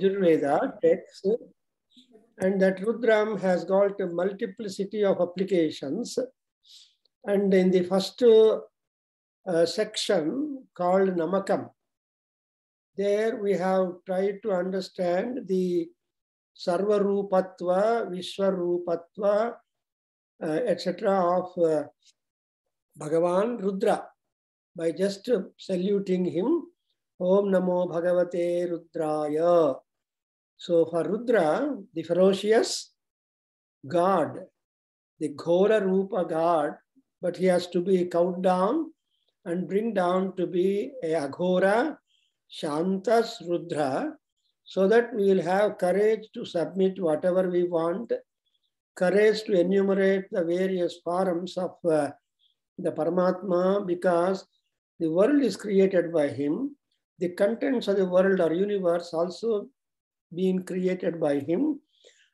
Yajurveda text, and that Rudram has got a multiplicity of applications. And in the first uh, section called Namakam, there we have tried to understand the Sarvarupatva, Vishwarupatva, uh, etc. of uh, Bhagavan Rudra by just saluting him. Om Namo Bhagavate Rudraya. So for Rudra, the ferocious God, the Ghora Rupa God, but he has to be cut down and bring down to be a Aghora, Shantas Rudra, so that we will have courage to submit whatever we want, courage to enumerate the various forms of uh, the Paramatma because the world is created by him. The contents of the world or universe also being created by him.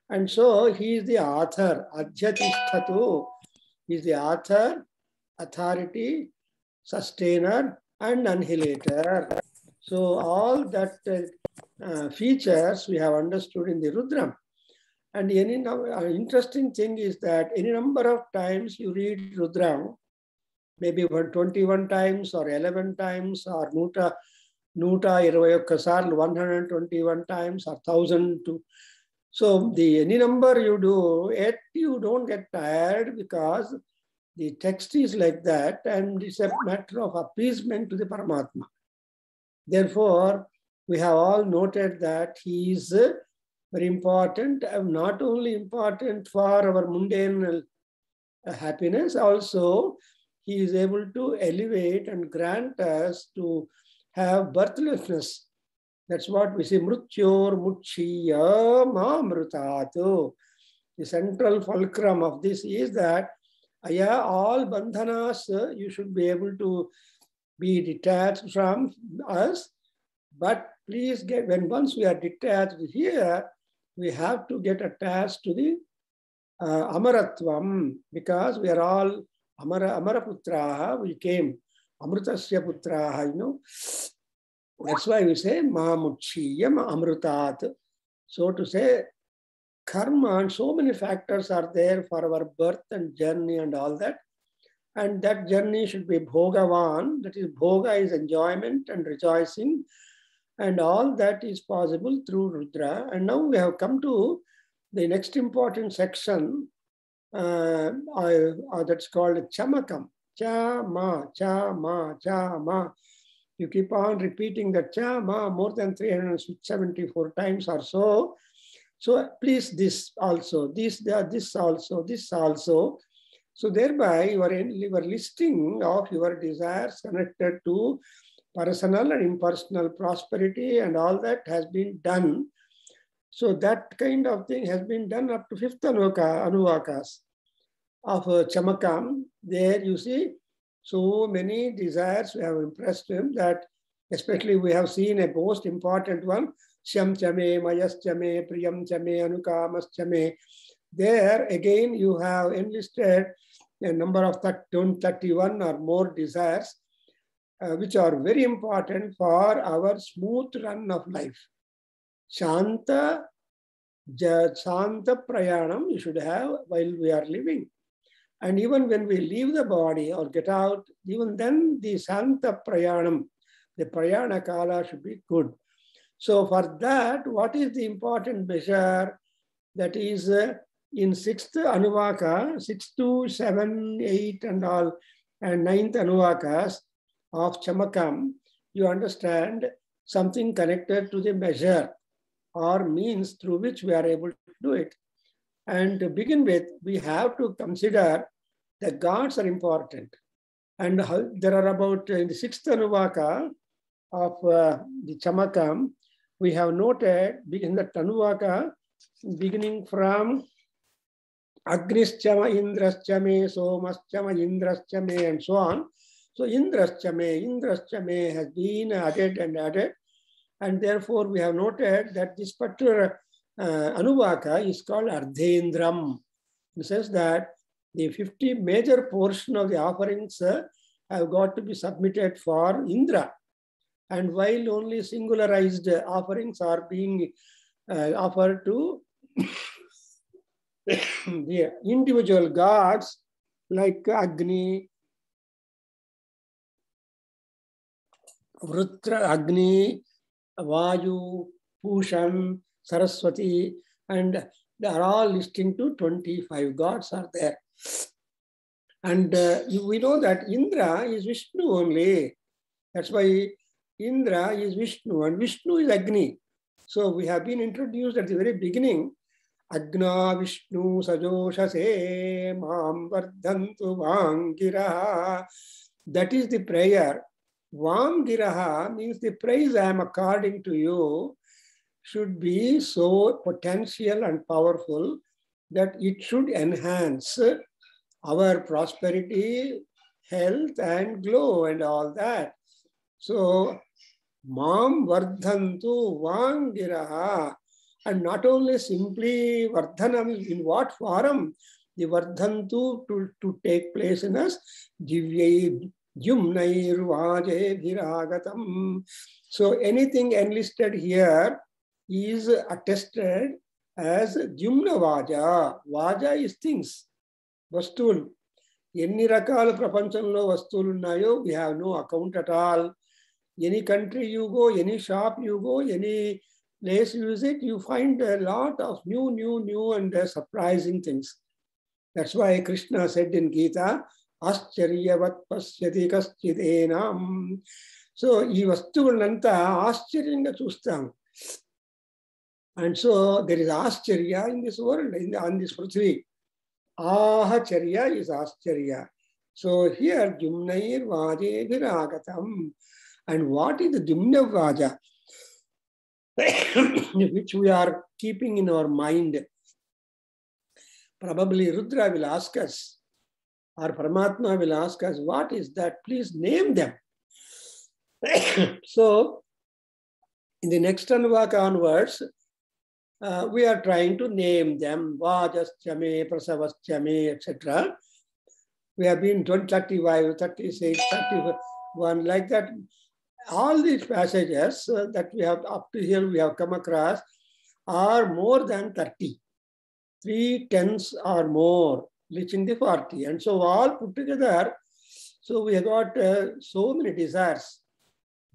And so he is the author, Adhyatisthatu. He is the author, authority, sustainer, and annihilator. So all that uh, features we have understood in the Rudram. And any uh, interesting thing is that any number of times you read Rudram, maybe 21 times or 11 times or Nuta నూట ఇరవై ఒక్కసార్లు one hundred twenty one times or thousand to so the any number you do at you don't get tired because the text is like that and it's a matter of appeasement to the పరమాత్మ there four we have all noted that he is very important, not only important for our mundane happiness, also he is able to elevate and grant us to have birthlessness. That's what we say, mrutyor muchiya mamrutatu. The central fulcrum of this is that aya, all bandhanas, you should be able to be detached from us. But please get, when once we are detached here, we have to get attached to the uh, Amaratvam because we are all Amara, Amaraputraha, we came Amrutasya Putraha, you know. That's why we say Mamuchiyam Amrutat. So to say, karma and so many factors are there for our birth and journey and all that. And that journey should be Bhogavan, that is, Bhoga is enjoyment and rejoicing. And all that is possible through Rudra. And now we have come to the next important section uh, uh, that's called Chamakam. Cha ma, cha ma, cha ma. You keep on repeating the cha ma more than 374 times or so. So please this also, this, this also, this also. So thereby you are, in, you listing of your desires connected to personal and impersonal prosperity and all that has been done. So that kind of thing has been done up to fifth anuka, anuvakas of uh, Chamakam. There you see so many desires have impressed him that especially we have seen a most important one, Shyam Chame, Mayas Chame, Priyam Chame, Anukamas Chame. There again you have enlisted a number of 31 or more desires uh, which are very important for our smooth run of life. Shanta, Shanta Prayanam you should have while we are living. And even when we leave the body or get out, even then the Santa Prayanam, the Prayana Kala should be good. So for that, what is the important measure? That is uh, in sixth Anuvaka, six to seven, eight and all, and ninth Anuvakas of Chamakam, you understand something connected to the measure or means through which we are able to do it. And to begin with, we have to consider the gods are important. And there are about, in the sixth Anuvaka of uh, the Chamakam, we have noted in the Tanuvaka, beginning from Agnischama, Indraschame, Somaschama, Indraschame, and so on. So Indraschame, Indraschame has been added and added. And therefore, we have noted that this particular uh, Anuvaka is called Ardhendram. It says that the 50 major portion of the offerings uh, have got to be submitted for Indra. And while only singularized offerings are being uh, offered to the individual gods like Agni, Vrutra, Agni, Vayu, Pushan, Saraswati, and they are all listing to 25 gods are there. And uh, we know that Indra is Vishnu only. That's why Indra is Vishnu and Vishnu is Agni. So we have been introduced at the very beginning. Agna Vishnu Sajoshase Mam Vardhantu Vangiraha. That is the prayer. Vangiraha means the praise I am according to you should be so potential and powerful that it should enhance our prosperity, health, and glow, and all that. So, Mam Vardhantu Vangiraha. And not only simply Vardhanam, in what form? The Vardhantu to, to take place in us, Jivyai Jumnair Vaje Viragatam. So, anything enlisted here is attested as Jumna వాజా వాజా is things వస్తువులు ఎన్ని రకాల ప్రపంచంలో వస్తువులు ఉన్నాయో we have no account at all any country you go any shop you go any place use it you find lot of new new new and surprising things that's why Krishna said in Gita ఆశ్చర్యవత్ పశ్యతి కశ్చిదేనా so ఈ వస్తువులంతా ఆశ్చర్యంగా చూస్తాం And so there is Ascharya in this world, in the, on this Prithvi. Ahacharya is Ascharya. So here, Jumnair agatam, And what is the Jumna Vaja? which we are keeping in our mind. Probably Rudra will ask us, or Paramatma will ask us, what is that? Please name them. so, in the next Anuvaka onwards, uh, we are trying to name them, Vajaschame, Prasavaschame, etc. We have been 20, 35, 36, 31, like that. All these passages uh, that we have up to here we have come across are more than 30. Three tenths or more, reaching the 40. And so all put together, so we have got uh, so many desires.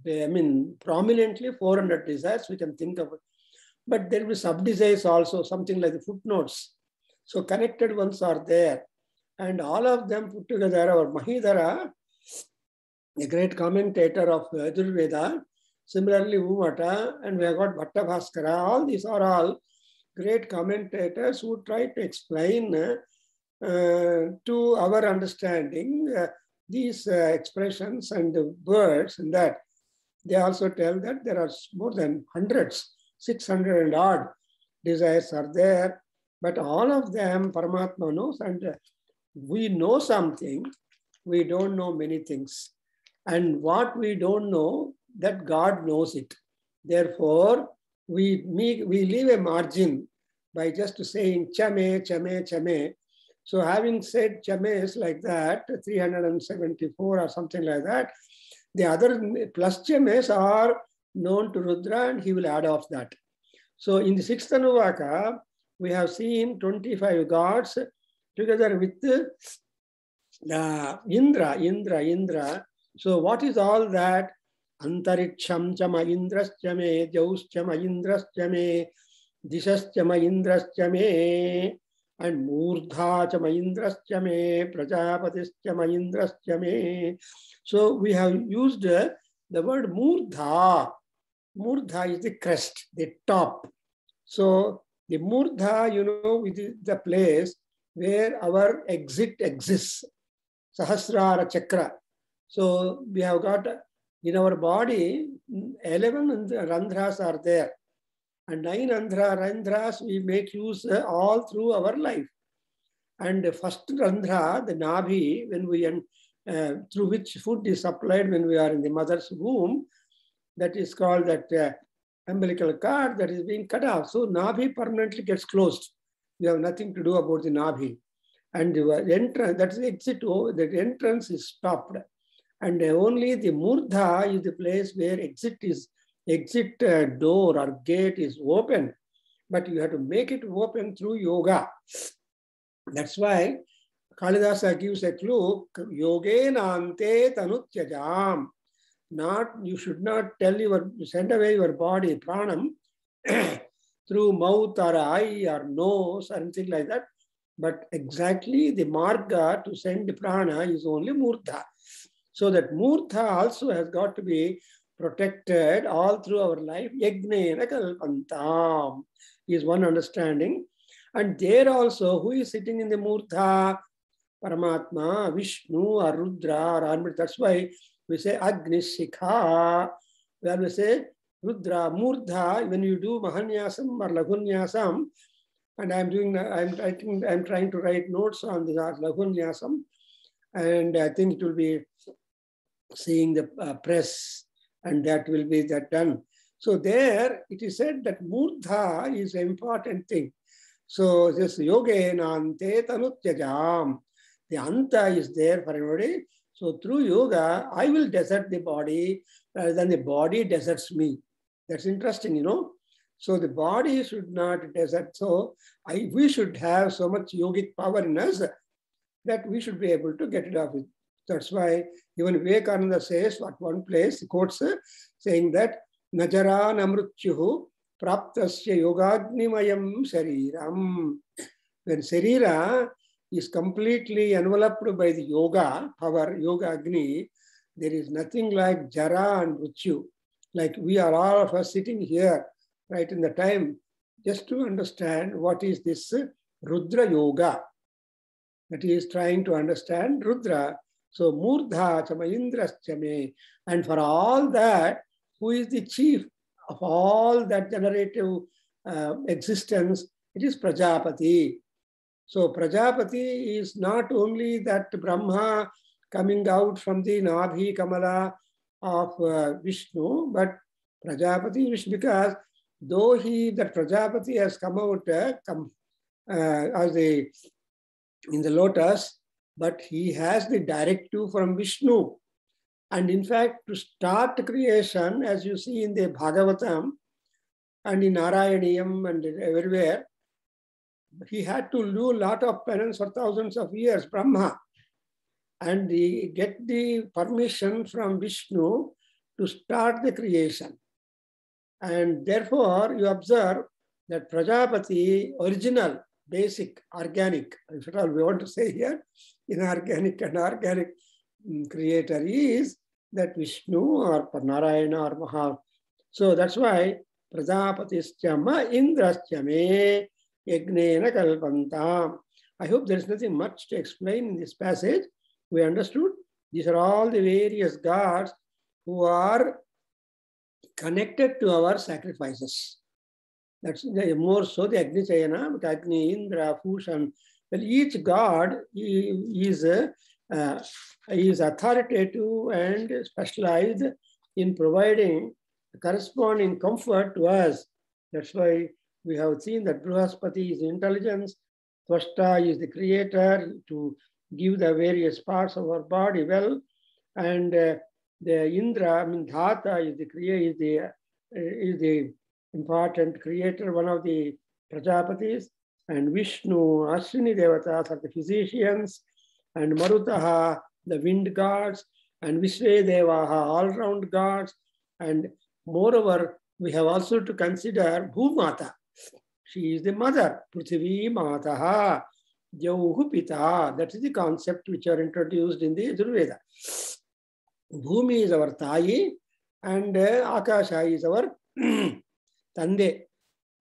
I mean, prominently 400 desires we can think of. But there will be sub-desires also, something like the footnotes. So connected ones are there. And all of them put together, our Mahidara, a great commentator of Yajurveda, similarly Uvata, and we have got Bhatta. All these are all great commentators who try to explain uh, to our understanding uh, these uh, expressions and the words, and that they also tell that there are more than hundreds, 600 and odd desires are there, but all of them Paramatma knows, and we know something, we don't know many things. And what we don't know, that God knows it. Therefore, we, make, we leave a margin by just saying chame, chame, chame. So having said chames like that, 374 or something like that, the other plus chames are known to Rudra and he will add off that. So in the sixth Anuvaka, we have seen 25 gods together with uh, Indra, Indra, Indra. So what is all that? Antariksham chama indrascha me, jauschama indrascha me, dishascha indrascha me, and murdha chama indrascha me, prajapatischa indrascha me. So we have murdha. Is the crest, the top. So the murdha, you know, it is the place where our exit exists. Sahasrara chakra. So we have got in our body 11 randhras are there. And nine andhra randhras we make use uh, all through our life. And the first randhra, the nabhi, when we uh, through which food is supplied when we are in the mother's womb, that is called that uh, umbilical cord that is being cut off. So nabhi permanently gets closed. We have nothing to do about the nabhi. And the entrance, that is exit, the entrance is stopped. And only the Murdha is the place where exit is exit uh, door or gate is open. But you have to make it open through yoga. That's why Kalidasa gives a clue, Yogenante tanutyajam. Not, you should not tell your, send away your body, pranam, through mouth or eye or nose or anything like that. But exactly the marga to send prana is only murdha. So that murdha also has got to be protected all through our life. Kalpantam is one understanding. And there also, who is sitting in the murdha? Paramatma, Vishnu, or Rudra, or Amrit. That's why say Agni Shikha. Where we say Rudra, Murdha, when you do Mahanyasam or Lagunyasam, and I'm doing, I'm writing, I'm trying to write notes on the Lagunyasam, and I think it will be seeing the uh, press, and that will be that done. So there, it is said that Murdha is an important thing. So this Yogenante Tanutyajam. The Anta is there for everybody. So through yoga, I will desert the body rather than the body deserts me. That's interesting, you know. So the body should not desert. So I, we should have so much yogic power in us that we should be able to get it off. That's why even Vivekananda says at one place, quotes saying that Najara Namrutyuhu Praptasya Yogagnimayam Shariram. When Sharira is completely enveloped by the yoga, power, yoga agni, there is nothing like jara and ruchu. Like we are all of us sitting here, right in the time, just to understand what is this Rudra Yoga. That is trying to understand Rudra. So Murdha Chamaindraschame. And for all that, who is the chief of all that generative uh, existence? It is Prajapati. So Prajapati is not only that Brahma coming out from the Nabhi Kamala of uh, Vishnu, but Prajapati Vishnu because though he, that Prajapati has come out uh, come, uh, as a, in the lotus, but he has the directive from Vishnu. And in fact, to start creation, as you see in the Bhagavatam and in Narayaniyam and everywhere, he had to do a lot of penance for thousands of years, Brahma, and he get the permission from Vishnu to start the creation. And therefore, you observe that Prajapati, original, basic, organic, if at all we want to say here, inorganic and organic mm, creator is that Vishnu or Narayana or Maha. So that's why Prajapatishyama Indrastyame Yagnena Kalpantam. I hope there is nothing much to explain in this passage. We understood these are all the various gods who are connected to our sacrifices. That's more so the Agni Chayana, but Agni, Indra, Pushan. Well, each god is, uh, is authoritative and specialized in providing corresponding comfort to us. That's why we have seen that Brihaspati is intelligence, Twashta is the creator to give the various parts of our body well, and uh, the Indra, I mean Dhata is the creator, is the, uh, is the important creator, one of the Prajapatis, and Vishnu, Ashwini Devatas are the physicians, and Marutaha, the wind gods, and Vishwedevaha, all-round gods, and moreover, we have also to consider Bhumata. She is the mother, Prithvi Mataha, Jauhu Pita. That is the concept which are introduced in the Yajurveda. Bhumi is our Tayi, and uh, Akasha is our Tande.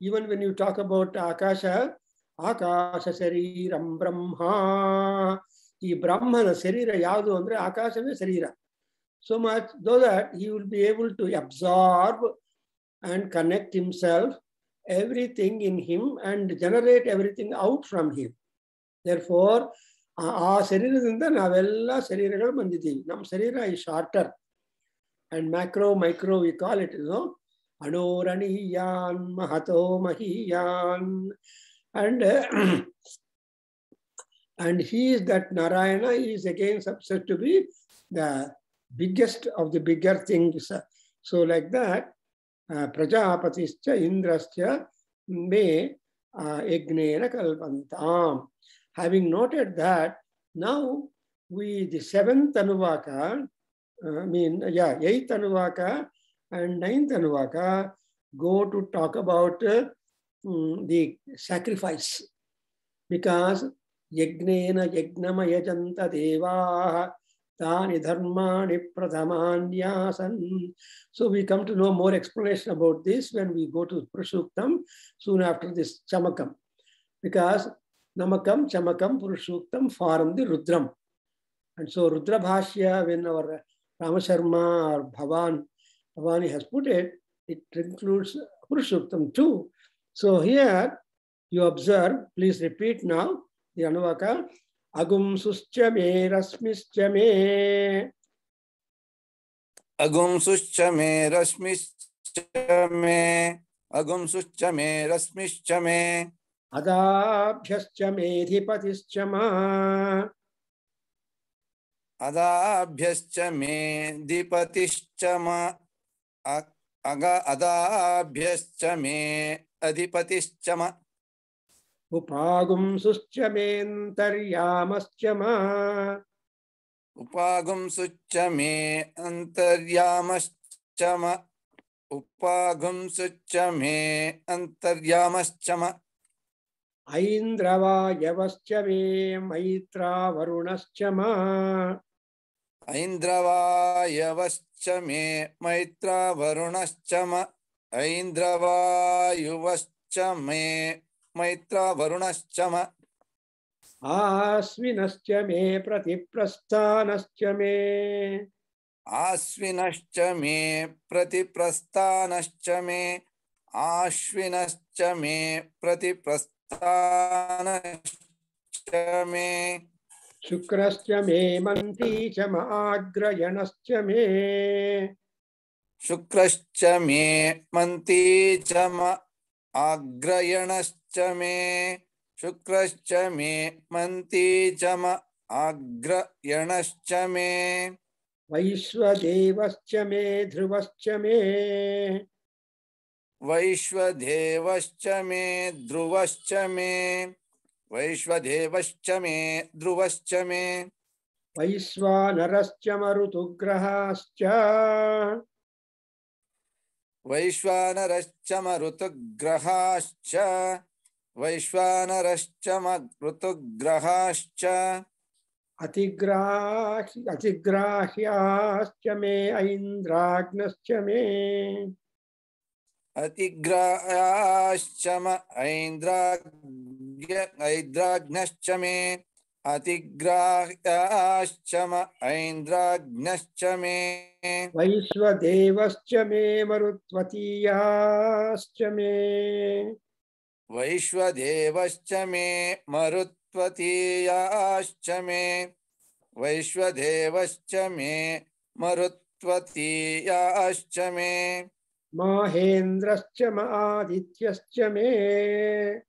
Even when you talk about Akasha, ಆಕಾಶ ಶರೀರಂ ಬ್ರಹ್ಮ ಈ ಬ್ರಹ್ಮನ ಶರೀರ ಯಾವುದು ಅಂದ್ರೆ ಆಕಾಶವೇ ಶರೀರ so much so that he will be able to absorb and connect himself everything in him and generate everything out from him therefore ಆ ಶರೀರದಿಂದ ನಾವೆಲ್ಲ ಶರೀರಗಳು ಬಂದಿದ್ದೀವಿ ನಮ್ಮ ಶರೀರ ಈ shorter and macro micro we call it no ಅಣೋರಣೀಯಾನ್ ಮಹತೋ ಮಹೀಯಾನ್ and uh, and he is that Narayana is again said to be the biggest of the bigger things. So like प्रजापतिश्च इंद्रश्च मे यज्ञ कल्पन्ता having noted that now we the seventh anuvaka mean या eighth anuvaka and ninth anuvaka go to talk about the sacrifice because यज्ञेन यज्ञमयजन्त देवाः Tani Dharmani Pradhamanyasan. So we come to know more explanation about this when we go to Purushuktam soon after this Chamakam. Because Namakam, Chamakam, Purushuktam form the Rudram. And so Rudra Bhashya, when our Ramasharma or Bhavan, Bhavani has put it, it includes Purushuktam too. So here you observe, please repeat now the Anuvaka. अगुंसुश्च मे रश्मिश्च मे। अगुंसुश्च मे रश्मिश्च मे। अगुंसुश्च मे रश्मिश्च मे। अदाभ्यश्च मेधिपतिश्च मा। अदाभ्यश्च मे। दिपतिश्च म अग अदाभ्यश्च मे अधिपतिश्च म। उपागुंसुश्च मेऽन्तर्यामश्च मा। उपागुंसुच्च मे अन्तर्यामश्च म। उपागुंसुच्च मे अन्तर्यामश्च म। ऐन्द्रवायवश्च मे मैत्रावरुणश्च मा। ऐन्द्रवायवश्च मे मैत्रावरुणश्च म। ऐन्द्रवायुवश्च मे मैत्रावरुणश्च म। आश्विनश्च मे प्रतिप्रस्थानश्च मे। आश्विनश्च मे प्रतिप्रस्थानश्च मे। आश्विनश्च मे प्रतिप्रस्थानश्च मे। शुक्रश्च मे मन्ती च माग्रयणश्च मे। शुक्रश्च मे मन्ती च म मे शुक्रश्च मे मन्ती च म आग्रयणश्च मे। वैश्वदेवश्च मे ध्रुवश्च मे। वैश्वदेवश्च मे ध्रुवश्च मे। वैश्वदेवश्च मे ध्रुवश्च मे। वैश्वानरश्च मरुतुग्रहाश्च। वैश्वानरश्च मरुतुग्रहाश्च। वैश्वानरश्च मरुतुग्रहाश्च अतिग्राह्य अतिग्राह्याश्च मे ऐन्द्राग्नश्च मे। अतिग्राह्याश्च म ऐन्द्राग्य ऐन्द्राग्नश्च मे। अतिग्राह्याश्च म ऐन्द्राग्नश्च मे। वैश्वदेवश्च मे मरुत्वतीयाश्च मे। वैश्वदेवश्च मे मरुत्वतीयाश्च मे। वैश्वदेवश्च मे मरुत्वतीयाश्च मे। माहेन्द्रश्च मादित्यश्च मे।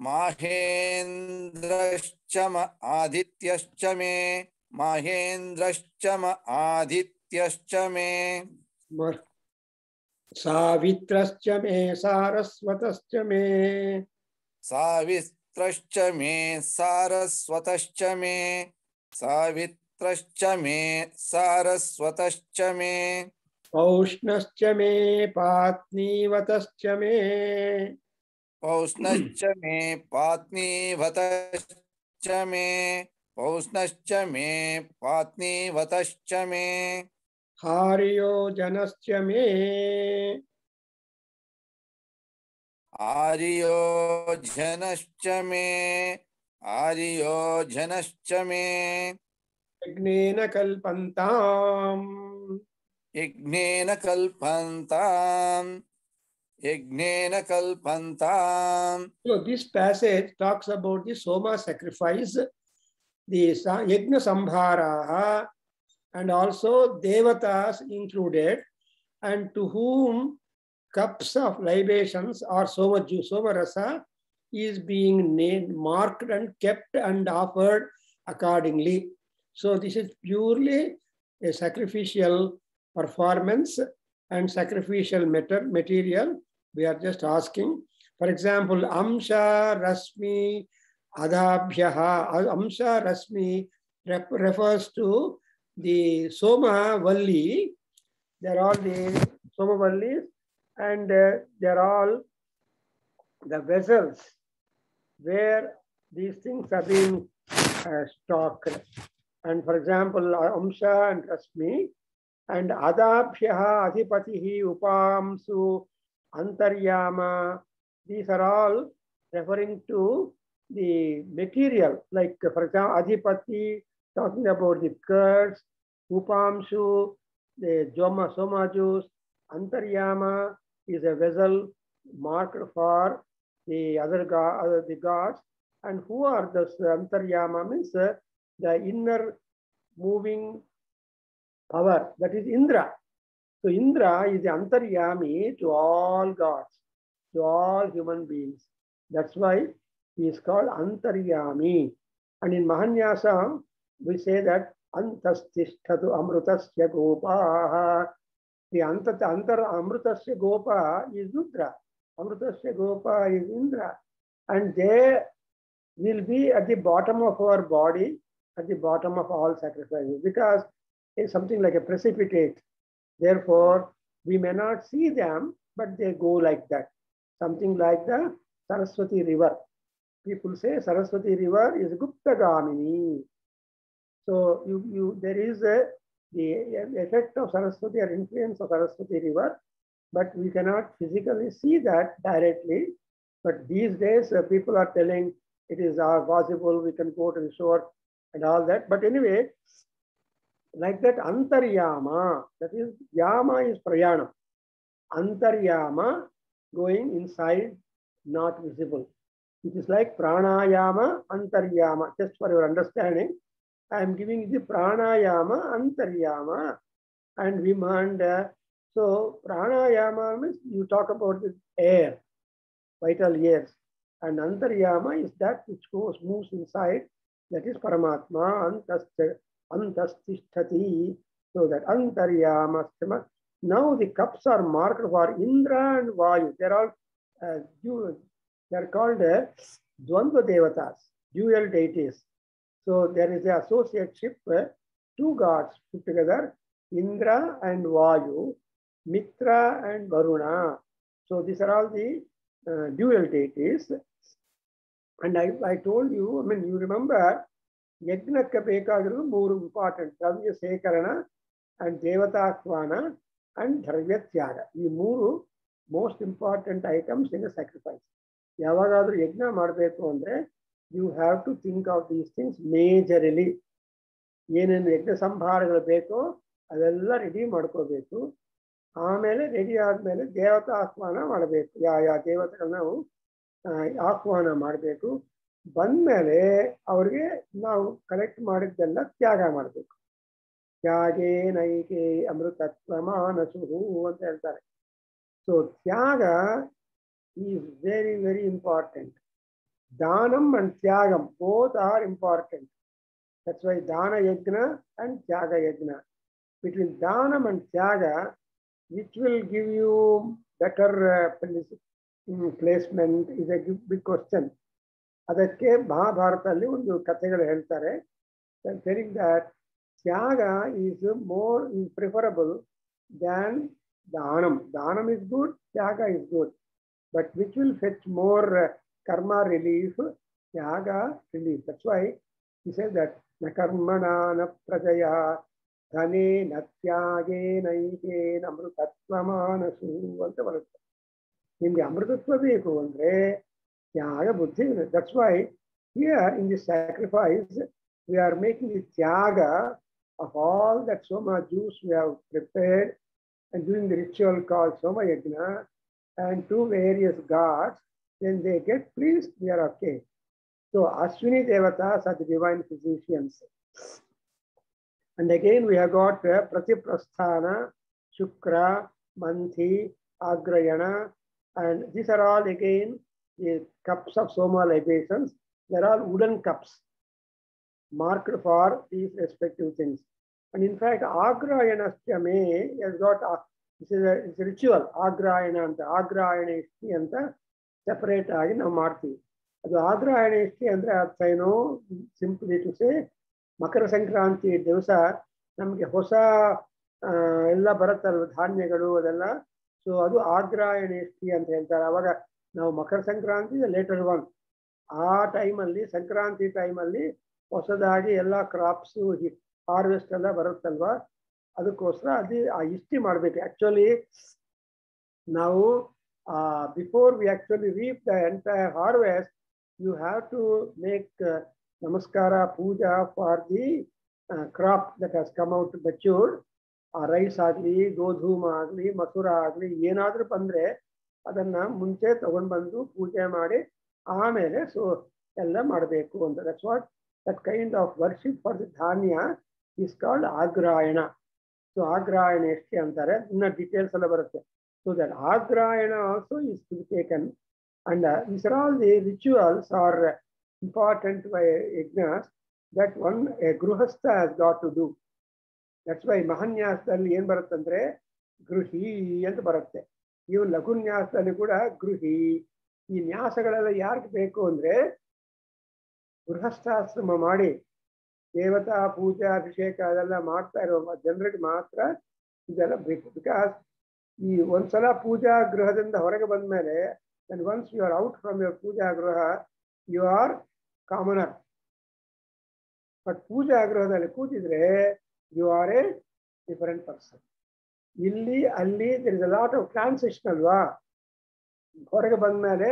माहेन्द्रश्च म आदित्यश्च मे। माहेन्द्रश्च म आदित्यश्च मे। म- सावित्रश्च मे सारस्वतश्च मे। सावित्रश्च मे सारस्वतश्च मे। सावित्रश्च मे सारस्वतश्च मे। पौष्णश्च मे पात्नीवतश्च मे। पौष्णश्च मे पात्नीवतश्च मे। पौष्णश्च मे पात्नीवतश्च मे। हरियो जनस्य मे। हरियो जनश्च मे। हरियो जनश्च मे। विघ्नेन कल्पन्ताम्। विघ्नेन कल्पन्ताम्। विघ्नेन passage talks about the Soma sacrifice the yajna संभाराः and also Devatas included, and to whom cups of libations or Soma juice, Soma Rasa, is being named, marked and kept and offered accordingly. So this is purely a sacrificial performance and sacrificial matter, material. We are just asking. For example, Amsha Rasmi Adabhyaha. Amsha Rasmi refers to the Soma Valli. They're all the Soma Vallis and uh, they're all the vessels where these things are being uh, stocked. And for example, Amsha and Rasmi and Adabhyaha Adhipatihi Upamsu Antaryama. These are all referring to the material, like for example, Adhipati talking about the curds, Upamsu, the Joma Somajus, Antaryama is a vessel marked for the other uh, the gods. And who are the Antaryama means uh, the inner moving power, that is Indra. So Indra is the Antaryami to all gods, to all human beings. That's why he is called Antaryami. And in Mahanyasa, we say that అంతస్తిష్టతు అమృతస్య గోపాహ the అంత అంతర్ అమృతస్య గోప is Rudra అమృతస్య గోప is Indra and they will be at the bottom of our body at the bottom of all sacrifices because it something like a precipitate therefore we may not see them but they go like that something like the Saraswati river people say Saraswati river is గుప్తగామిని So you, you there is a the effect of Saraswati or influence of Saraswati River, but we cannot physically see that directly. But these days, uh, people are telling it is uh, possible, we can go to the shore and all that. But anyway, like that Antaryama, that is, Yama is Prayana. Antaryama going inside, not visible. It is like Pranayama, Antaryama. Just for your understanding, I am giving the Pranayama, Antaryama, and Vimanda. So Pranayama means you talk about the air, vital airs. And Antaryama is that which goes, moves inside. That is Paramatma, Antastisthati. So that Antaryama. Now the cups are marked for Indra and Vayu. They're all, uh, they're called uh, Dvandva Devatas, dual deities. So there is an associateship, uh, two gods put together, Indra and Vayu, Mitra and Varuna. So these are all the uh, dual deities. And I, I told you, I mean, you remember, ಯಜ್ಞಕ್ಕೆ ಬೇಕಾಗಿರೋದು ಮೂರು important ದ್ರವ್ಯ ಸೇಕರಣ and ದೇವತಾಹ್ವಾನ and ದ್ರವ್ಯ ತ್ಯಾಗ ಈ most important items in in sacrifice. ಯಾವಾಗಾದ್ರೂ ಯಜ್ಞ ಮಾಡಬೇಕು ಅಂದ್ರೆ you have to think of these things majorly ಏನೇನು ಯಜ್ಞ ಸಂಹಾರಗಳು ಬೇಕೋ ಅದೆಲ್ಲ ರೆಡಿ ಮಾಡ್ಕೋಬೇಕು. ಆಮೇಲೆ ರೆಡಿ ಆದಮೇಲೆ ದೇವತಾ ಆಹ್ವಾನ ಮಾಡಬೇಕು. ಯಾ ಯಾವ ದೇವತೆಗಳನ್ನ ನಾವು ಆಹ್ವಾನ ಮಾಡಬೇಕು. ಬಂದ್ಮೇಲೆ ಅವ್ರಿಗೆ ನಾವು ಕಲೆಕ್ಟ್ ಮಾಡಿದ್ದೆಲ್ಲ ತ್ಯಾಗ ಮಾಡಬೇಕು. ತ್ಯಾಗೇ ನೈಕೆ ಅಮೃತತ್ವ ಮಾನಸು ಅಂತ ಹೇಳ್ತಾರೆ. So tyaga is very very important danam and tyagam both are important that's why dana yajna and tyaga yajna between danam and tyaga which will give you better placement is a big question ಅದಕ್ಕೆ ಮಹಾಭಾರತದಲ್ಲಿ ಒಂದು ಕಥೆಗಳು ಹೇಳ್ತಾರೆ telling that tyaga is more is preferable than danam danam is good tyaga is good but which will fetch more karma relief tyaga relief that's why he said that ನ ಕರ್ಮಣ ನ ಪ್ರಜಯ ಧನೇ ನ ತ್ಯಾಗೇ ನೈಕೇನ ಅಮೃತತ್ವ ಮಾನಸು ಅಂತ ಬರುತ್ತೆ ನಿಮ್ಗೆ ಅಮೃತತ್ವ ಬೇಕು ಅಂದ್ರೆ ತ್ಯಾಗ ಬುದ್ಧಿ that's why here in the sacrifice we are making the tyaga of all that soma juice we have prepared and doing the ritual called Soma Yajna and to various gods, then they get pleased, we are okay. So Ashwini Devatas are the divine physicians. And again, we have got uh, Pratiprasthana, Shukra, Manthi, Agrayana, and these are all again the cups of Soma libations. They're all wooden cups marked for these respective things. And in fact, Agrayana may has got, uh, this is a, it's a ritual, Agrayana and Agrayana and separate ಆಗಿ ನಾವು ಮಾಡ್ತೀವಿ. ಅದು ಆದ್ರಾಯಣ ಇಷ್ಟಿ ಅಂದರೆ ಅರ್ಥ ಏನು simple to say Makar Sankranti ದಿವಸ ನಮಗೆ ಹೊಸ ಎಲ್ಲ ಬರುತ್ತಲ್ಲ ಧಾನ್ಯಗಳು ಅದೆಲ್ಲ. ಸೊ ಅದು ಆಗ್ರಾಯಣ ಇಷ್ಟಿ ಅಂತ ಹೇಳ್ತಾರೆ. ಅವಾಗ ನಾವು ಮಕರ ಸಂಕ್ರಾಂತಿ ಲೇಟರ್ ಒನ್ ಆ ಟೈಮಲ್ಲಿ ಸಂಕ್ರಾಂತಿ ಟೈಮಲ್ಲಿ ಹೊಸದಾಗಿ ಎಲ್ಲ ಕ್ರಾಪ್ಸು ಹಾರ್ವೆಸ್ಟ್ ಎಲ್ಲ ಬರುತ್ತಲ್ವಾ? ಅದಕ್ಕೋಸ್ಕರ ಅದು, ಆ, ಇಷ್ಟಿ ಮಾಡಬೇಕು. ಆ್ಯಕ್ಚುಲಿ ನಾವು before we actually reap the entire harvest you have to make namaskara puja for the crop that has come out matured ಆ ರೈಸ್ ಆಗಲಿ ಗೋಧೂಮ ಆಗಲಿ ಮಸೂರ ಆಗಲಿ ಏನಾದರೂ ಬಂದರೆ ಅದನ್ನು ಮುಂಚೆ ತಗೊಂಡು ಬಂದು ಪೂಜೆ ಮಾಡಿ ಆಮೇಲೆ ಸೊ, ಎಲ್ಲ ಮಾಡಬೇಕು ಅಂತ. That's what that kind of worship for the dhanya is called Agrayana. So Agrayana ಎಷ್ಟೇ ಅಂತಾರೆ? ಇನ್ನ ಡೀಟೇಲ್ಸ್ ಎಲ್ಲ ಬರುತ್ತೆ. so that Adrayana also is to be taken. And uh, these are all the rituals are uh, important by Ignas that one, a Gruhastha has got to do. That's why Mahanyasthali Yen Bharatandre, Gruhi and Bharatte. Even Lagunyasthali Kuda, Gruhi. In Yasagala Yark Beko andre, Gruhastha Mamadi, Devata, Puja, Abhishek, Adala, Matra, or Generate Matra, because ಈ ಒಂದ್ಸಲ ಪೂಜಾ ಗೃಹದಿಂದ ಹೊರಗೆ ಬಂದ ಮೇಲೆ once you are out from your puja griha you are commoner. But ಪೂಜಾ ಗೃಹದಲ್ಲಿ ಕೂತಿದ್ರೆ you are a different person ಇಲ್ಲಿ, ಅಲ್ಲಿ there is a lot of transition ಅಲ್ವಾ? ಹೊರಗೆ ಬಂದ್ಮೇಲೆ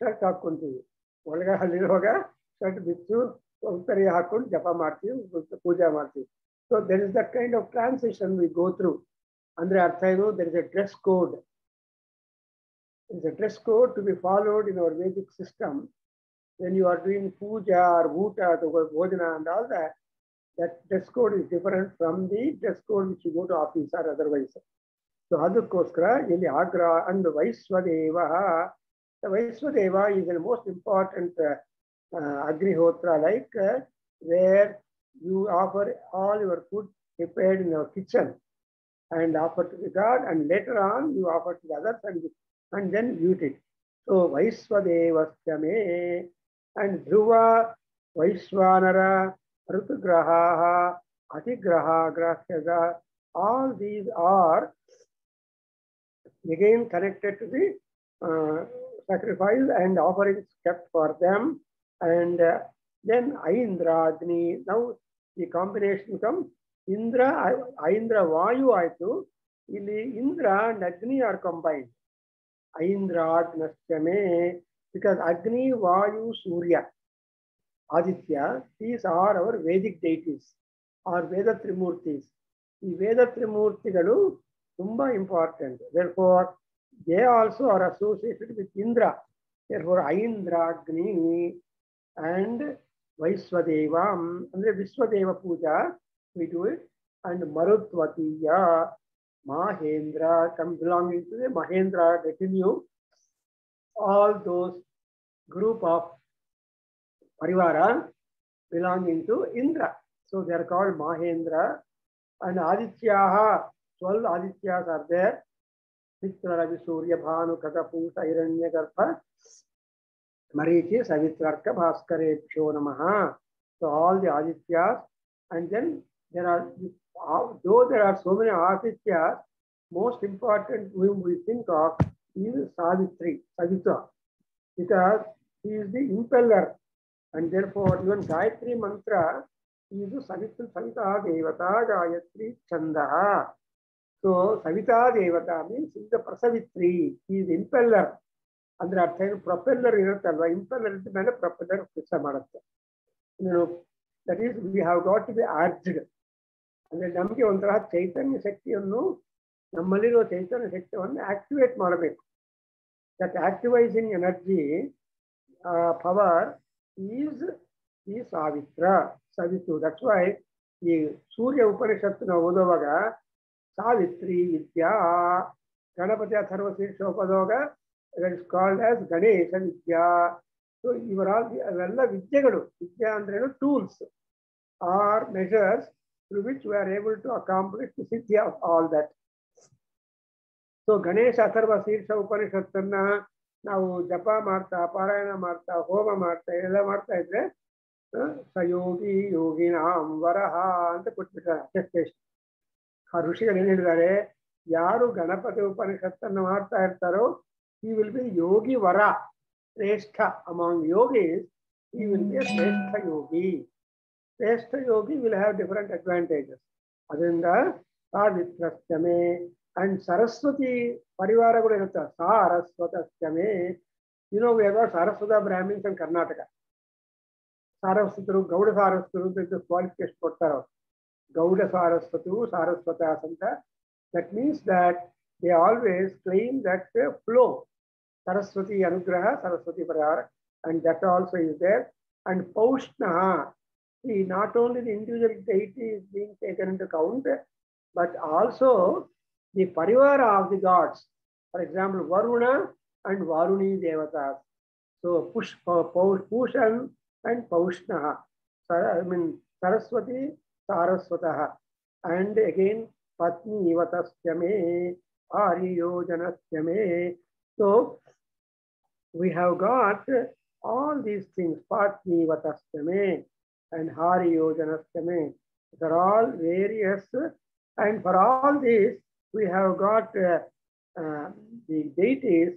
ಶರ್ಟ್ ಹಾಕ್ಕೊಂತೀವಿ. ಒಳಗೆ ಅಲ್ಲಿರುವಾಗ ಶರ್ಟ್ ಬಿಚ್ಚು ಉತ್ತರಿ ಹಾಕೊಂಡು ಜಪ ಮಾಡ್ತೀವಿ, ಪೂಜೆ ಮಾಡ್ತೀವಿ. So there is the kind of transition we go through ಅಂದ್ರೆ ಅರ್ಥ ಏನು there is A dress code is A dress code to be followed in our Vedic system when you are doing Pooja R ಊಟ ಅಥವಾ ಭೋಜನ and all that that dress code is different from the dress code which you go to office or otherwise. So ಅದಕ್ಕೋಸ್ಕರ ಇಲ್ಲಿ ಆಗ್ರ and ವೈಶ್ವದೇವ ವೈಶ್ವದೇವ is the most important uh, uh, agnihotra like uh, where you offer all your food prepared in your kitchen and offer to the God, and later on you offer to the others and, and then mute it. So Vaisvadevasyame and Dhruva, Vaishvanara, Rutugraha, Atigraha, Grahyaga, all these are again connected to the uh, sacrifice and offerings kept for them. And uh, then Aindradni, now the combination comes Indra Aindra Vayu ಆಯ್ತು ಇಲ್ಲಿ Indra and Agni are combined Aindra Agnashyame because Agni Vayu Surya Aditya, these are our Vedic deities or Veda Trimurtis. ಈ ವೇದ ತ್ರಿಮೂರ್ತಿಗಳು ತುಂಬಾ important therefore they also are associated with Indra therefore Aindragni and Vaishvadeva ಅಂದ್ರೆ ವಿಶ್ವದೇವ ಪೂಜಾ we do it. And Marutvatiya, Mahendra, comes belonging to the Mahendra retinue, all those group of Parivara belonging to Indra. So they are called Mahendra. And Adityaha, 12 Adityas are there. Mitraravi, Surya, Bhanu, Kakapu, Sairanya, Garpa, Marichi, Savitrarka, Bhaskareksho, Namaha. So all the Adityas. And then there are, though there are so many Adityas, most important whom we think of is Savitri, Savitra. Because he is the impeller and therefore even Gayatri mantra is Savitra Savita Devata Gayatri Chandaha. So Savita Devata means is the Prasavitri, he is impeller. ಅಂದ್ರೆ ಅರ್ಥ ಏನು propeller ಇರುತ್ತಲ್ವಾ impeller ಇದ್ದ ಮೇಲೆ propeller ಕೆಲಸ ಮಾಡುತ್ತೆ that is we have got to be urged ಅಂದ್ರೆ ನಮಗೆ ಒಂಥರ ಚೈತನ್ಯ ಶಕ್ತಿಯನ್ನು ನಮ್ಮಲ್ಲಿರುವ ಚೈತನ್ಯ ಶಕ್ತಿಯನ್ನು ಆಕ್ಟಿವೇಟ್ ಮಾಡಬೇಕು. That activising energy power is ಈ ಸಾವಿತ್ರ ಸವಿತು ದಟ್ಸ್ ವೈ ಈ ಸೂರ್ಯ ಉಪನಿಷತ್ತು ನಾವು ಓದುವಾಗ ಸಾವಿತ್ರಿ ವಿದ್ಯಾ, Ganapati Atharva ಶೀರ್ಷೋಪದೋಗ is called as Ganesha vidya. So ಇವರ ಅವೆಲ್ಲ ವಿದ್ಯೆಗಳು, ವಿದ್ಯಾ ಅಂದ್ರೇನು tools are measures through which we are able to accomplish the siddhi of all that. So Ganesha Atharva Shirsha ಉಪನಿಷತ್ತನ್ನ ನಾವು ಜಪ ಮಾಡ್ತಾ, ಪಾರಾಯಣ ಮಾಡ್ತಾ, ಹೋಮ ಮಾಡ್ತಾ ಎಲ್ಲ ಮಾಡ್ತಾ ಇದ್ರೆ ಸಯೋಗಿ ಯೋಗಿ ನಾಂ ವರಹ ಅಂತ ಕೊಟ್ಬಿಟ್ಟಾರೆ ಅಟೆಸ್ಟೇಷನ್ ಆ ಋಷಿಗಳು ಹೇಳಿದ್ದಾರೆ, ಯಾರು ಗಣಪತಿ ಉಪನಿಷತ್ತನ್ನು ಮಾಡ್ತಾ ಇರ್ತಾರೋ ಈ ವಿಲ್ ಬಿ ಯೋಗಿ ವರ, ಶ್ರೇಷ್ಠ. ಅಮಾಂಗ್ ಯೋಗಿ ಈ will be shreshtha yogi. ಶ್ರೇಷ್ಠ Yogi will have different advantages ಅದರಿಂದ ಸಾವಿತ್ರಸ್ತಮೆ ಅಂಡ್ ಸರಸ್ವತಿ ಪರಿವಾರಗಳು ಇರುತ್ತೆ ಸಾರಸ್ವತಸ್ತಮೆ you know we have Saraswat brahmins and Karnataka ಸಾರಸ್ವತರು Gowda ಸಾರಸ್ವತರು ಅಂತ ಕ್ವಾಲಿಫಿಕೇಶನ್ ಕೊಡ್ತಾರೆ ಅವ್ರು ಗೌಡ ಸಾರಸ್ವತು ಸಾರಸ್ವತಾಸ್ ಅಂತ that means that they always claim that flow Saraswati ಅನುಗ್ರಹ ಸರಸ್ವತಿ ಪರಿಹಾರ and that also is there. And Paushna, see, not only the individual deity is being taken into account, but also the parivara of the gods. For example, Varuna and Varuni devatas. So Push, Pushan and Paushna. Sar- I mean, Saraswati, Saraswataha. And again, Patni Vatasyame, Ariyojanastame. So we have got all these things, Patni Vatasyame. and Hari Yojanastame. They're all various, and for all these, we have got uh, uh, the deities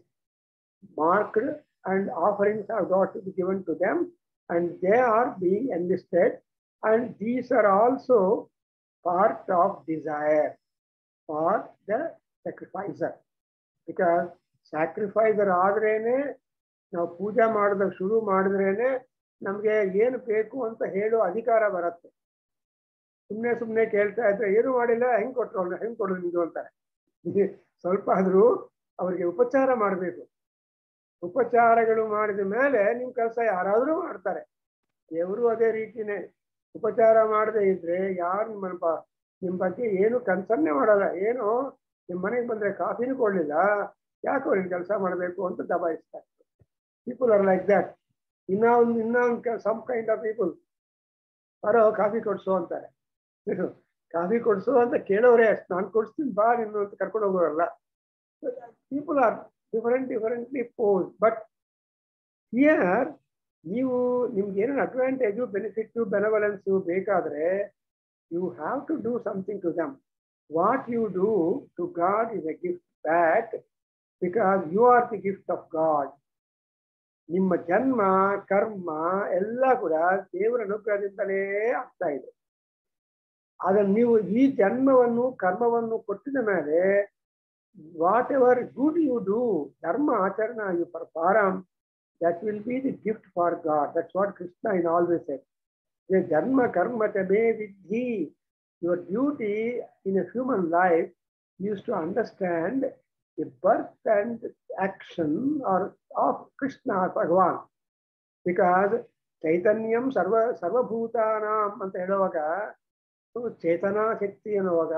marked and offerings have got to be given to them, and they are being enlisted, and these are also part of desire for the sacrificer. Because sacrificer ಆದ್ರೇನೆ ನಾವು ಪೂಜೆ ಮಾಡೋದಕ್ಕೆ ಶುರು ಮಾಡಿದ್ರೇನೆ ನಮ್ಗೆ ಏನು ಬೇಕು ಅಂತ ಹೇಳೋ ಅಧಿಕಾರ ಬರುತ್ತೆ. ಸುಮ್ಮನೆ ಸುಮ್ಮನೆ ಕೇಳ್ತಾ ಇದ್ರೆ, ಏನು ಮಾಡಿಲ್ಲ, ಹೆಂಗೆ ಕೊಟ್ರು ಅವ್ರನ್ನ ಹೆಂಗೆ ಕೊಡೋದು ನಿಮ್ದು ಅಂತಾರೆ. ಸ್ವಲ್ಪ ಆದರೂ ಅವರಿಗೆ ಉಪಚಾರ ಮಾಡಬೇಕು. ಉಪಚಾರಗಳು ಮಾಡಿದ ಮೇಲೆ ನಿಮ್ಮ ಕೆಲಸ ಯಾರಾದರೂ ಮಾಡ್ತಾರೆ. ದೇವರು ಅದೇ ರೀತಿನೇ. ಉಪಚಾರ ಮಾಡದೇ ಇದ್ರೆ ಯಾರು ನಿಮ್ಮ ಬ- ನಿಮ್ ಬಗ್ಗೆ ಏನು ಕನ್ಸನ್ನೇ ಮಾಡಲ್ಲ. ಏನು ನಿಮ್ಮ ಮನೆಗೆ ಬಂದ್ರೆ ಕಾಫಿನೂ ಕೊಡಲಿಲ್ಲ. ಯಾಕೆ ಅವ್ರಿಗೆ ಕೆಲಸ ಮಾಡಬೇಕು ಅಂತ ದಬಾಯಿಸ್ತಾರೆ ಪೀಪಲ್ ಆರ್ ಲೈಕ್ ದಟ್ ಇನ್ನ ಒಂದು ಇನ್ನೊಂದು ಸಮ್ ಕೈಂಡ್ ಆಫ್ ಪೀಪಲ್ ಬರೋ ಕಾಫಿ ಕೊಡಿಸು ಅಂತಾರೆ. ಕಾಫಿ ಕೊಡಿಸು ಅಂತ ಕೇಳೋರೆ ನಾನು ಕೊಡಿಸ್ತೀನಿ ಬಾ, ನಿನ್ನ ಅಂತ ಕರ್ಕೊಂಡು ಹೋಗೋರಲ್ಲ. People are different differently pose but here ನೀವು ನಿಮ್ಗೆ ಏನೇನು ಅಡ್ವಾಂಟೇಜು ಬೆನಿಫಿಟ್ಟು ಬೆನವಲೆನ್ಸು ಬೇಕಾದರೆ you have to do something to them what you do to God is a gift but because you are the gift of God ನಿಮ್ಮ ಜನ್ಮ, ಕರ್ಮ ಎಲ್ಲ ಕೂಡ ದೇವರ ಅನುಗ್ರಹದಿಂದಲೇ ಆಗ್ತಾ ಇದೆ. ಅದನ್ನು ನೀವು ಈ ಜನ್ಮವನ್ನು, ಕರ್ಮವನ್ನು ಕೊಟ್ಟಿದ ಮೇಲೆ whatever good you do dharma, acharana you perform that will be the gift for God that's what Krishna in always said ಜನ್ಮ, ಕರ್ಮ ಚ ಮೇ ವಿಧಿ your duty in a human life use to understand the birth and action or of Krishna Bhagavan. Because ಚೈತನ್ಯಂ ಸರ್ವ ಸರ್ವಭೂತಾನಾಂ ಅಂತ ಹೇಳುವಾಗ ಸೊ ಚೇತನಾ ಶಕ್ತಿ ಅನ್ನುವಾಗ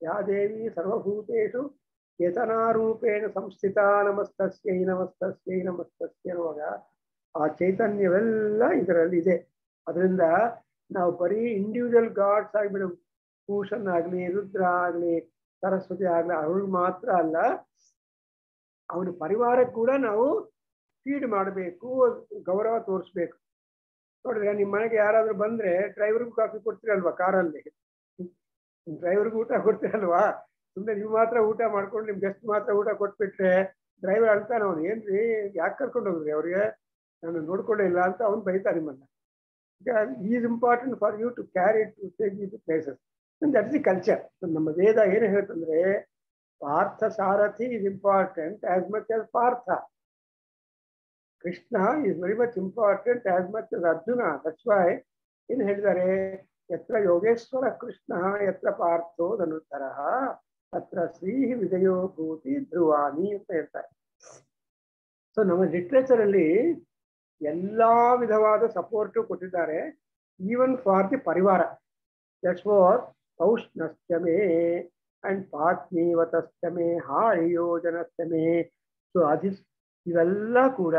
ಯಾ ದೇವಿ ಸರ್ವಭೂತೇಷು ಚೇತನಾರೂಪೇಣ ಸಂಸ್ಥಿತ ನಮಸ್ತಸ್ಯೈ ನಮಸ್ತಸ್ಯೈ ನಮಸ್ತಸ್ಯೈ ಅನ್ನುವಾಗ ಆ ಚೈತನ್ಯವೆಲ್ಲ ಇದರಲ್ಲಿ ಇದೆ ಅದರಿಂದ ನಾವು ಬರೀ ಇಂಡಿವಿಜುವಲ್ ಗಾಡ್ಸ್ ಆಗಿಬಿಡು ಭೂಷಣ್ ಆಗಲಿ ರುದ್ರ ಆಗಲಿ ಸರಸ್ವತಿ ಆಗಲಿ ಅವ್ರಿಗೆ ಮಾತ್ರ ಅಲ್ಲ, ಅವನ ಪರಿವಾರಕ್ಕೆ ಕೂಡ ನಾವು ಫೀಡ್ ಮಾಡಬೇಕು, ಗೌರವ ತೋರಿಸ್ಬೇಕು. ನೋಡಿದ್ರೆ ನಿಮ್ಮ ಮನೆಗೆ ಯಾರಾದರೂ ಬಂದ್ರೆ ಡ್ರೈವರ್ಗೂ ಕಾಫಿ ಕೊಡ್ತೀರಲ್ವಾ ಕಾರಲ್ಲಿ? ಡ್ರೈವರ್ಗೂ ಊಟ ಕೊಡ್ತೀರಲ್ವಾ? ಸುಮ್ಮನೆ ನೀವು ಮಾತ್ರ ಊಟ ಮಾಡ್ಕೊಂಡು ನಿಮ್ ಗೆಸ್ಟ್ ಮಾತ್ರ ಊಟ ಕೊಟ್ಬಿಟ್ರೆ ಡ್ರೈವರ್ ಅಳ್ತಾನೆ ಅವನು. ಏನ್ರಿ? ಯಾಕೆ ಕರ್ಕೊಂಡು ಹೋಗ್ರಿ ಅವ್ರಿಗೆ? ನಾನು ನೋಡ್ಕೊಂಡೇ ಇಲ್ಲ ಅಂತ ಅವ್ನು ಬೈತಾ ನಿಮ್ಮನ್ನ. Is important for you to carry to take to places that's the culture ನಮ್ಮ ವೇದ ಏನು ಹೇಳ್ತಂದ್ರೆ, Partha Sarathi is important as much as Partha. Krishna is very much important as much as Arjuna. That's why ಏನು ಹೇಳಿದ್ದಾರೆ, ಯತ್ರ ಯೋಗೇಶ್ವರ ಕೃಷ್ಣ, ಯತ್ರ ಪಾರ್ಥೋ ಧನುತ್ತರ ಅತ್ರ ಶ್ರೀ ವಿಜಯೋ ಭೂತಿ ಧ್ರುವಾನಿ ಅಂತ ಹೇಳ್ತಾರೆ. So ನಮ್ಮ ಲಿಟ್ರೇಚರ್ ಅಲ್ಲಿ ಎಲ್ಲಾ ವಿಧವಾದ ಸಪೋರ್ಟು ಕೊಟ್ಟಿದ್ದಾರೆ ಈವನ್ ಫಾರ್ ದಿ ಪರಿವಾರ. That's what Aushnastame and Patnivatastame, ಮೇ ಸೊ Adhis, ಇವೆಲ್ಲ ಕೂಡ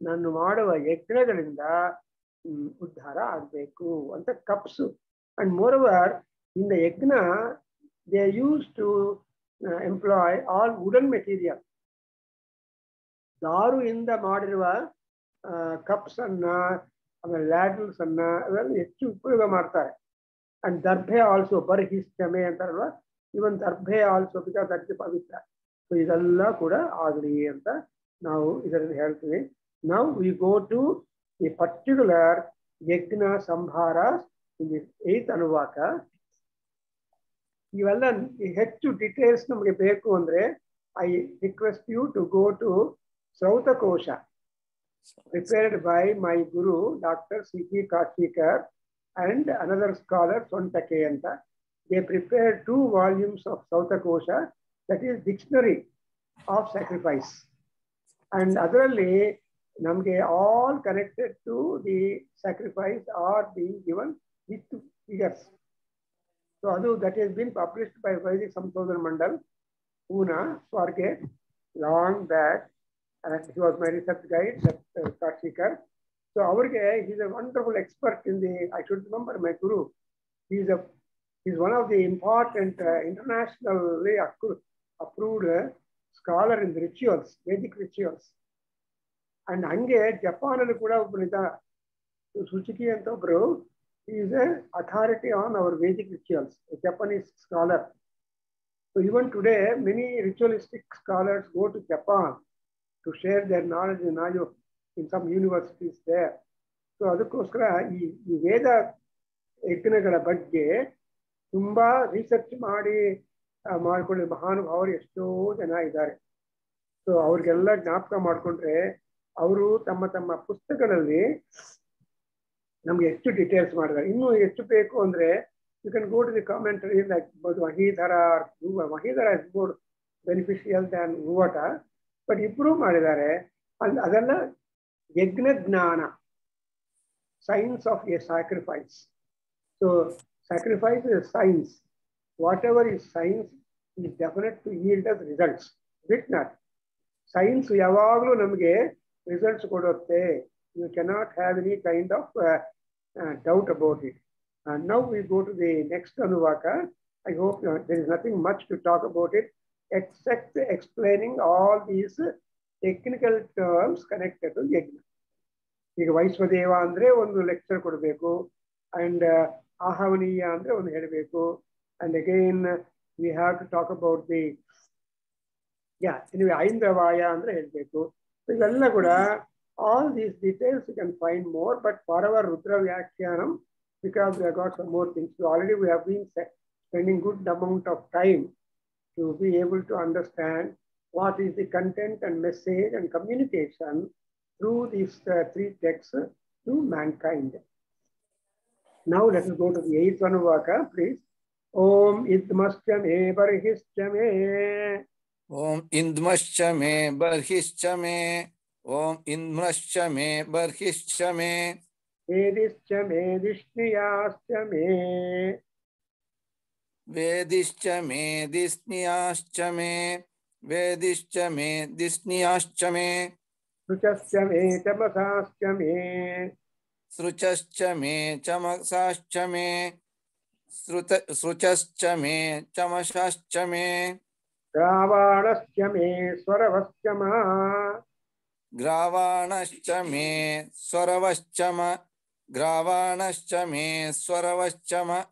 ನಾನು ಮಾಡುವ ಯಜ್ಞಗಳಿಂದ ಉದ್ಧಾರ ಆಗಬೇಕು ಅಂತ cups. And moreover in the ಯಜ್ಞ they use to employ all wooden material ದಾರು ಇಂದ ಮಾಡಿರುವ ಕಪ್ಸ್ ಅನ್ನ ಆಮೇಲೆ ಲ್ಯಾಡಲ್ಸ್ ಅನ್ನ ಅವೆಲ್ಲ ಹೆಚ್ಚು ಉಪಯೋಗ ಮಾಡ್ತಾರೆ. ಅಂಡ್ ದರ್ಭೆ ಆಲ್ಸೋ ಬರ್ಹಿಷ್ಠಮೆ ಅಂತಾರಲ್ವ even ದರ್ಭೆ also because that Pavithra so ಇದೆಲ್ಲ ಕೂಡ ಆಗಲಿ ಅಂತ ನಾವು ಇದರಲ್ಲಿ ಹೇಳ್ತೀವಿ ನಾವು we go to a particular ಯಜ್ಞ ಸಂಹಾರ ಇನ್ ಏತ್ ಅನುವಾಕ ಇವೆಲ್ಲ ಹೆಚ್ಚು ಡೀಟೇಲ್ಸ್ ನಮಗೆ ಬೇಕು ಅಂದ್ರೆ I request you to go to ಸೌತಕೋಶ by my guru doctor C P Kashikar, and another scholar, Sontakke Anta. They prepared two volumes of Srautakosha, that is dictionary of sacrifice. And otherly, Namge all connected to the sacrifice are being given with figures. So adu that has been published by Vedic Samsodhan Mandal, Pune, Swargate, long back. and he was my research guide, that uh, Kashikar. So ಅವ್ರಿಗೆ he's a wonderful expert in the, I should remember my guru. He's a he's one of the important uh, internationally accru- approved uh, scholar in the rituals, Vedic rituals. And ಹಂಗೆ ಜಪಾನಲ್ಲಿ ಕೂಡ ಒಬ್ಬನಿದ್ದ ಸುಚುಕಿ ಅಂತ ಒಬ್ರು is A authority on hour Vedic rituals Japanese scholar so even today many ritualistic scholars go to Japan to share their knowledge in Ayo In some universities they so ಅದಕ್ಕೋಸ್ಕರ ಈ ಈ ವೇದ ಯಜ್ಞಗಳ ಬಗ್ಗೆ ತುಂಬಾ research ಮಾಡಿ ಮಾಡ್ಕೊಳ್ಳಿ ಮಹಾನುಭಾವರು ಎಷ್ಟೋ ಜನ ಇದ್ದಾರೆ. ಸೊ ಅವ್ರಿಗೆಲ್ಲ ಜ್ಞಾಪಕ ಮಾಡ್ಕೊಂಡ್ರೆ ಅವರು ತಮ್ಮ ತಮ್ಮ ಪುಸ್ತಕಗಳಲ್ಲಿ ನಮ್ಗೆ ಹೆಚ್ಚು ಡೀಟೇಲ್ಸ್ ಮಾಡಿದ್ದಾರೆ. ಇನ್ನೂ ಹೆಚ್ಚು ಬೇಕು ಅಂದ್ರೆ you can go to the commentary like Mahidhara Mahidhara is more beneficial than ಹೂವಟ but improve ಮಾಡಿದ್ದಾರೆ. ಅಲ್ಲಿ ಅದೆಲ್ಲ yajna jnana science of a sacrifice so sacrifice is science whatever is science is definite to yield us results but not science ಯಾವಾಗಲೂ ನಮಗೆ results ಕೊಡುತ್ತೆ you cannot have any kind of doubt about it now we go to the next anuvaka I hope there is nothing much to talk about it except explaining all these technical terms connected to ಯಜ್ಞ ಈಗ ವೈಶ್ವದೇವ ಅಂದ್ರೆ ಒಂದು lecture ಕೊಡಬೇಕು and ಆಹವನೀಯ ಅಂದ್ರೆ ಒಂದು ಹೇಳಬೇಕು. And again we have to talk about the ಯಾ ನೀವು ಐಂದ್ರವಾಯ ಅಂದ್ರೆ ಹೇಳಬೇಕು. ಇವೆಲ್ಲ ಕೂಡ all these details you can find more but for our Rudra ವ್ಯಾಖ್ಯಾನಂ because we got some more things already we have been spending good amount of time to be able to understand what is the content and message and communication through these uh, three texts to mankind. Now let us go to the eighth Anuvaka, please. Om idmascha me barhischa me. ॐ इन्द्मश्च मे बर्हिश्च मे ॐ इन्द्मश्च मे बर्हिश्च मे Vedischa me dishniyascha me. वेदिश्च मे दिस्नियाश्च मे वेदिश्च मे दिस्नियाश्च मे. सृचश्च मे चमसाश्च मे। श्रुत सृचश्च मे चमसाश्च मे। swaravascha ma. ग्रावाणश्च मे स्वरवश्च म। ग्रावाणश्च मे स्वरवश्च म। उपरवाक्य मे मे।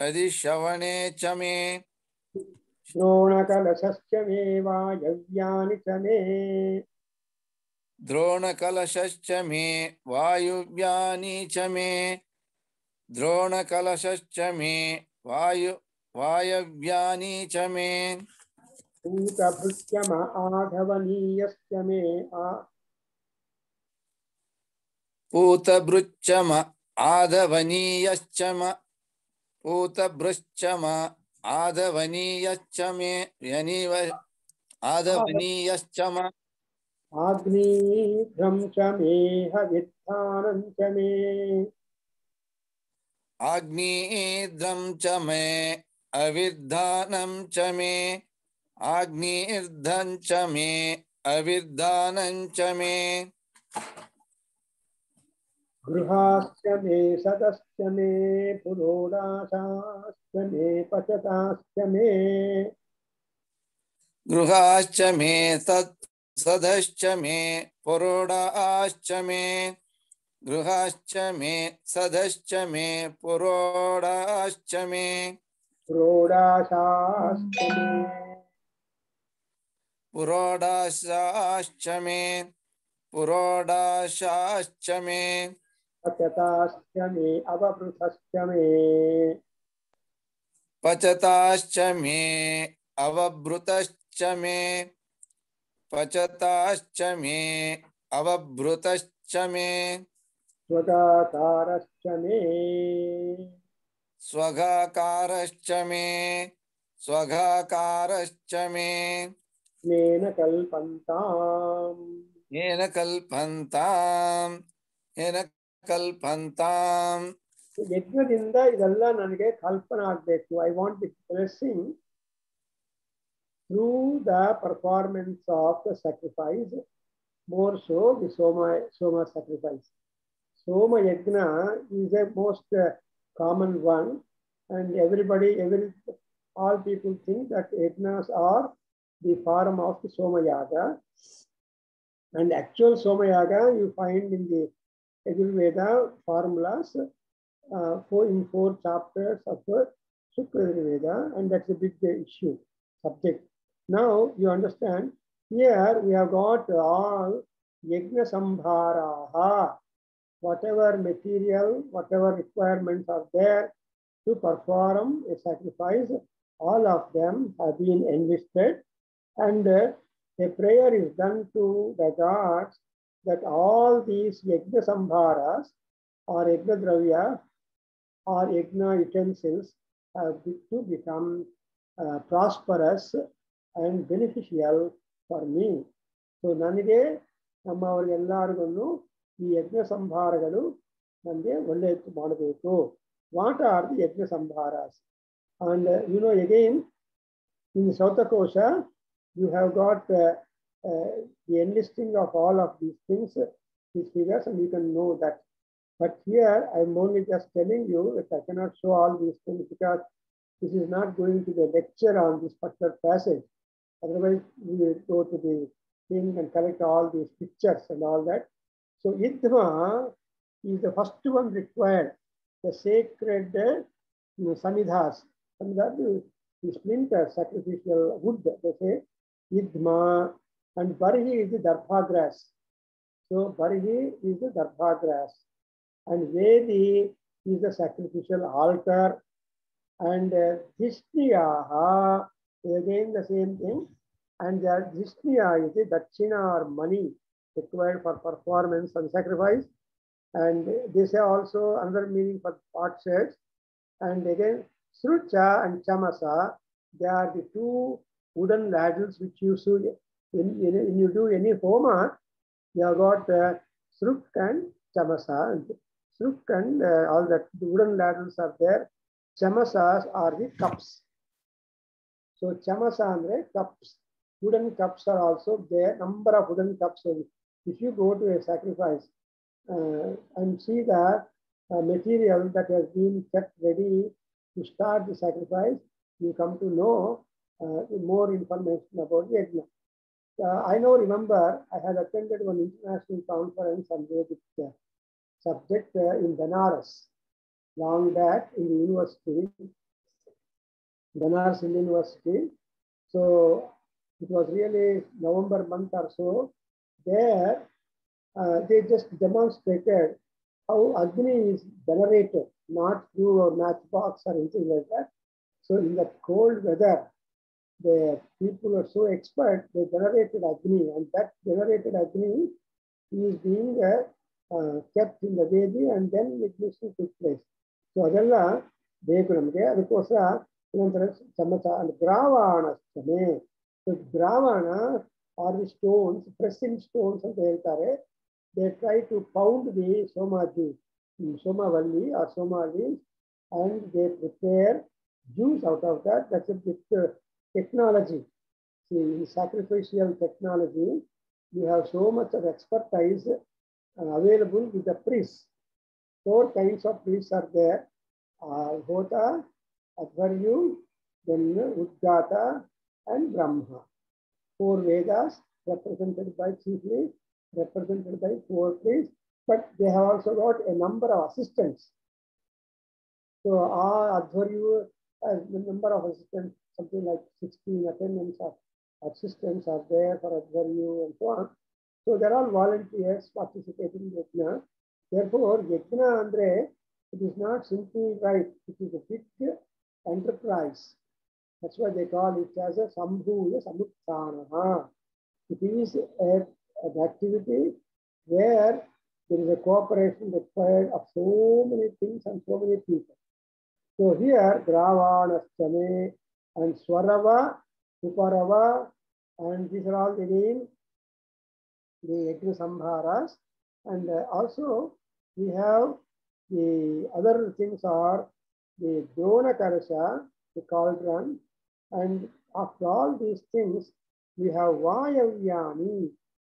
अधिशवण अधिशवणे च मे। द्रोणकलशस्य मे वायव्यानि च मे। द्रोणकलशश्च मे वायुव्यानि च मे। द्रोणकलशश्च मे वायु वायव्यानि च मे। पूतभृत्यम आधवनीयस्य मे। आ- पूतभृच्च आधवनीयश्च म। ऊतभृश्च म आदवनीयश्च मे यनीव आदवनीयश्च म आग्नीघ्रं च मे हवित्थानं च मे। आग्नेयद्रं च मे अविद्धानं च मे। आग्नेयर्धं च मे अविद्धानं च मे। गृहाश्च मे सदश्च मे पुरोडाशाश्च मे पचताश्च मे। गृहाश्च मे तत् सदश्च मे पुरोडाश्च मे। गृहाश्च मे सदश्च मे पुरोडाश्च मे। पुरोडाशाश्च मे। पुरोडाशाश्च मे। पुरोडाशाश्च मे। पचताश्च मे अवभृतश्च मे। पचताश्च मे अवभृतश्च मे। पचताश्च मे अवभृतश्च मे। स्वगाकारश्च मे। मे। येन कल्पन्ताम्। येन कल्पन्ताम्। येन ಕಲ್ಪಂತಾಂ ಯಜ್ಞದಿಂದ ಇದೆಲ್ಲ ನನಗೆ ಕಲ್ಪನೆ ಆಗಬೇಕು I want the blessing through the performance of the sacrifice more so the soma soma sacrifice soma yajna is a most common one and everybody every all people think that yajnas are the form of the somayaga and actual somayaga you find in the Yajurveda formulas uh, four, in four chapters of the Shukla Yajurveda, and that's a big uh, issue, subject. Now you understand, here we have got all Yajna Sambharaha, whatever material, whatever requirements are there to perform a sacrifice, all of them have been enlisted and uh, a prayer is done to the gods that all these yajna sambharas or yajna dravya or yajna utensils have to become uh, prosperous and beneficial for me. So ನನಗೆ ನಮ್ಮವರಿಗೆಲ್ಲರಿಗೂ ಈ ಯಜ್ಞ ಸಂಭಾರಗಳು ನನಗೆ ಒಳ್ಳೆಯದು ಮಾಡಬೇಕು what are the ಯಜ್ಞ ಸಂಭಾರಾಸ್ and you know again in ಸೌತಕೋಶ you have got uh, uh, the enlisting of all of these things, these figures, and you can know that. But here, I'm only just telling you that I cannot show all these things because this is not going to be a lecture on this particular passage. Otherwise, we will go to the thing and collect all these pictures and all that. So, Idma is the first one required, the sacred uh, you know, samidhas. Samidhas, the- splinter, sacrificial wood, they say, Idma, and Barhi is the Darbha grass. So Barhi is the Darbha grass. And Vedi is the sacrificial altar. And uh, Dhishthiyaha again the same thing. And the Dhishthiya is the Dachina or money required for performance and sacrifice. And they say also another meaning for potsherds. And again, Srucha and Chamasa, they are the two wooden ladles which used should, when, when you do any homa, you have got uh, Sruk and Chamasa. And Sruk and uh, all that the wooden ladles are there. Chamasas are the cups. So Chamasa andre cups. Wooden cups are also there. Number of wooden cups. So if you go to a sacrifice uh, and see the uh, material that has been kept ready to start the sacrifice, you come to know uh, more information about yajna. Uh, I now remember I had attended one international conference on Vedic uh, subject uh, in Benares, long back in the university, Benares Hindu University. So it was really November month or so. There, uh, they just demonstrated how Agni is generated, not through a matchbox or anything like that. So in the cold weather, the people are so expert, they generated Agni, and that generated Agni is being uh, uh, kept in the Vedi, and then ignition took place. So ಅದೆಲ್ಲ ಬೇಕು ನಮಗೆ ಅದಕ್ಕೋಸ್ಕರ ಇನ್ನೊಂಥರ ಚಮಚ ಅಂದ್ರೆ ಗ್ರಾವಾಣಸ್ತಮೆ gravana are the stones pressing stones ಅಂತ ಹೇಳ್ತಾರೆ they try to pound the somaji somavalli or somali and they prepare juice out of that. That's a bit uh, technology. See, in sacrificial technology, you have so much of expertise uh, available with the priests. Four kinds of priests are there. Uh, Hota, Advaryu, then Udgata, and Brahma. Four Vedas represented by chiefly, represented by four priests, but they have also got a number of assistants. So our Advaryu has the number of assistants, something like 16 attendants of assistants are there for Adhvaryu and so on. So they're all volunteers participating in Yajna. Therefore, Yajna Andre, it is not simply right, it is a big enterprise. That's why they call it as a Sambhuya Samuttanaha. It is a, an activity where there is a cooperation required of so many things and so many people. So here, Gravanastame and Swarava, Uparava, and these are all the again the Yajna Sambharas. And also, we have the other things are the Drona Kalasha, the cauldron, and after all these things, we have Vayavyani,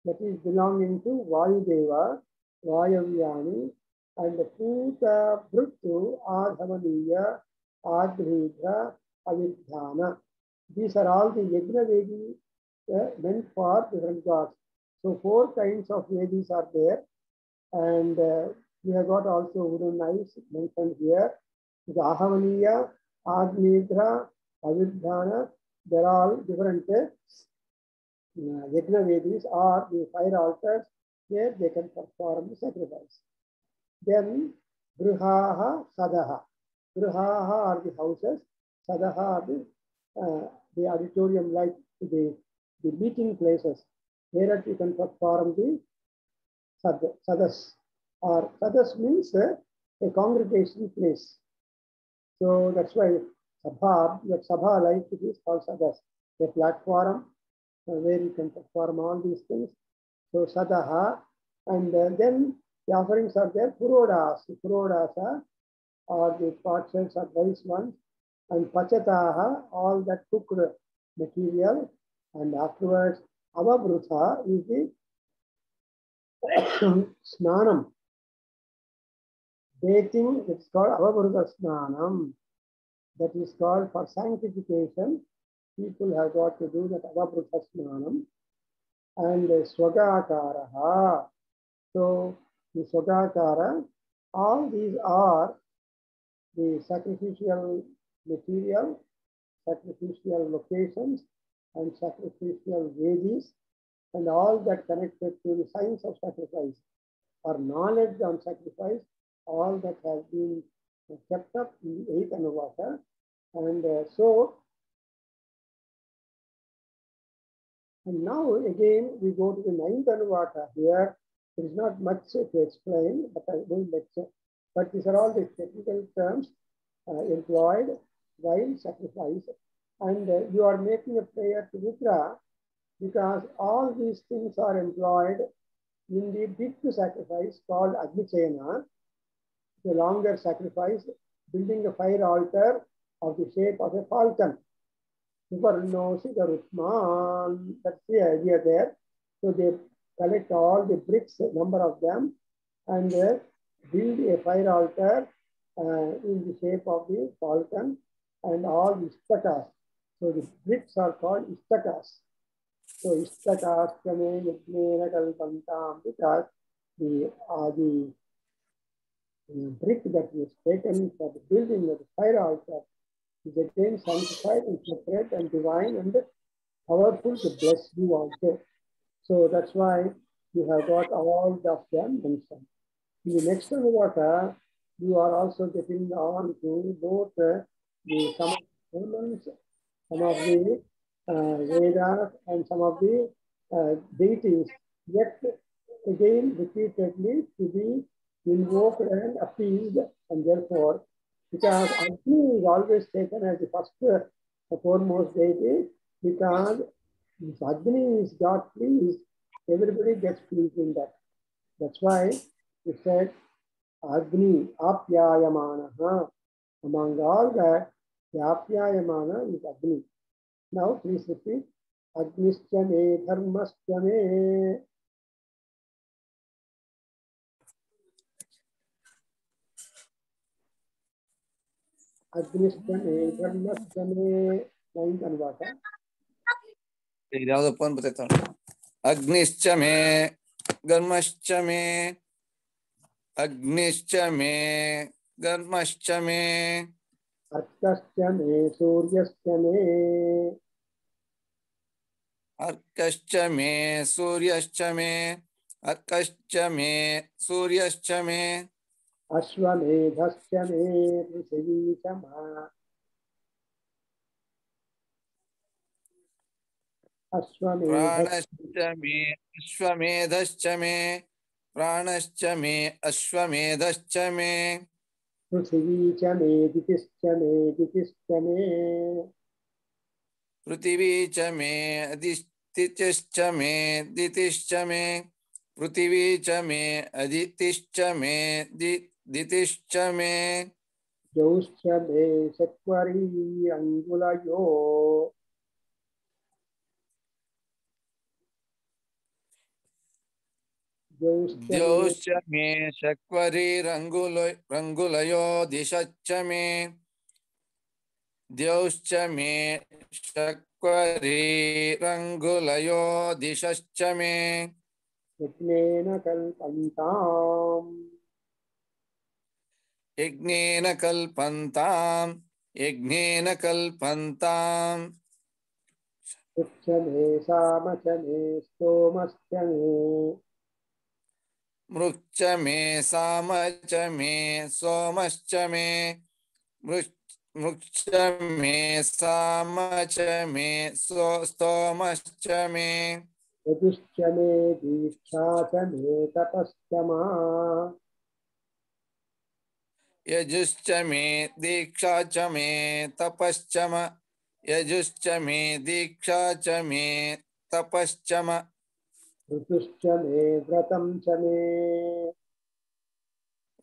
that is belonging to Vayudeva, Vayavyani, and Puta Bruttu, Adhavaniya, Adhridra, Avidhana. These are all the Yajna Vedi uh, meant for different gods. So four kinds of Vedis are there. And uh, we have got also wooden knives mentioned here. The Ahavaniya, Adnidra, Avidhana, they're all different uh, Yajna Vedis or the fire altars where they can perform the sacrifice. Then Gruhaha, Sadaha. Gruhaha are the houses, Sadaha are the, uh, the auditorium like the, the meeting places where you can perform the sad, Sadas. Or Sadas means uh, a congregation place. So that's why Sabha, that Sabha like it is called Sadas, a platform uh, where you can perform all these things. So Sadaha, and uh, then the offerings are there, Purodas, Purodasa, or the potshells are rice ones, and Pachataha, all that cooked material, and afterwards Avabrutha is the Snanam. Bathing, it's called Avabrutha Snanam. That is called for sanctification. People have got to do that Avabrutha Snanam. And Swagakaraha. So the Swagakara, all these are the sacrificial material, sacrificial locations, and sacrificial Vedis, and all that connected to the science of sacrifice or knowledge on sacrifice, all that has been kept up in the eighth Anuvaka. And uh, so, and now again we go to the ninth Anuvaka here. There is not much to explain, but I will lecture. But these are all the technical terms uh, employed while sacrifice. And uh, you are making a prayer to Mitra because all these things are employed in the big sacrifice called Agnichayana, the longer sacrifice, building a fire altar of the shape of a falcon. That's the idea there. So they collect all the bricks, number of them, and uh, build a fire altar uh, in the shape of the falcon and all the istakas. So the bricks are called istakas. So istakas kame yajnena kalpantam because the, uh, the brick that is taken for the building of the fire altar is again sanctified and separate and divine and powerful to bless you also. So that's why you have got all of them. In the next water, you are also getting on to both uh, the some elements, some of the uh, Vedas and some of the uh, deities, yet again repeatedly to be invoked and appeased, and therefore Because Agni is always taken as the first uh, foremost deity because if Agni is got pleased, everybody gets pleased in that. That's why it said Agni Apyayamana. Among all that, the Apyayamana is Agni. Now please repeat. Agnischa me dharmascha me. Me dharmascha me. Ninth Anuvaka. अग्निश्च मे गर्मश्च मे। अग्निश्च मे गर्मश्च मे। अर्कश्च मे सूर्यश्च मे। अर्कश्च मे सूर्यश्च मे। अर्कश्च मे सूर्यश्च मे। अश्वमेधश्च मे पृथिवी च प्राणश्च अश्वमेधश्च मे। प्राणश्च मे अश्वमेधश्च मे। पृथिवी च मे दितिश्च मे मे। पृथिवी च मे अदितिश्च मे दितिश्च मे। पृथिवी च मे अदितिश्च मे दितिश्च मे। मे अङ्गुलयो। मे द्यौश्च मे शक्वरीरङ्गुल रङ्गुलयो दिशश्च मे द्यौश्च मे शक्वरीरङ्गुलयो दिशश्च मे यज्ञेन कल्पन्ताम्। यज्ञेन कल्पन्ताम् यज्ञेन कल्पन्ताम्। मे साम मे स्तोमश्च मे मृच्च मे साम च मे सोमश्च मे मृच्च मे साम च मे सो स्तोमश्च मे यजुश्च मे दीक्षा च मे तपश्च मा। यजुश्च मे दीक्षा च मे तपश्च म। यजुश्च मे दीक्षा च मे तपश्च म। ऋतुश्च मे व्रतं च मे।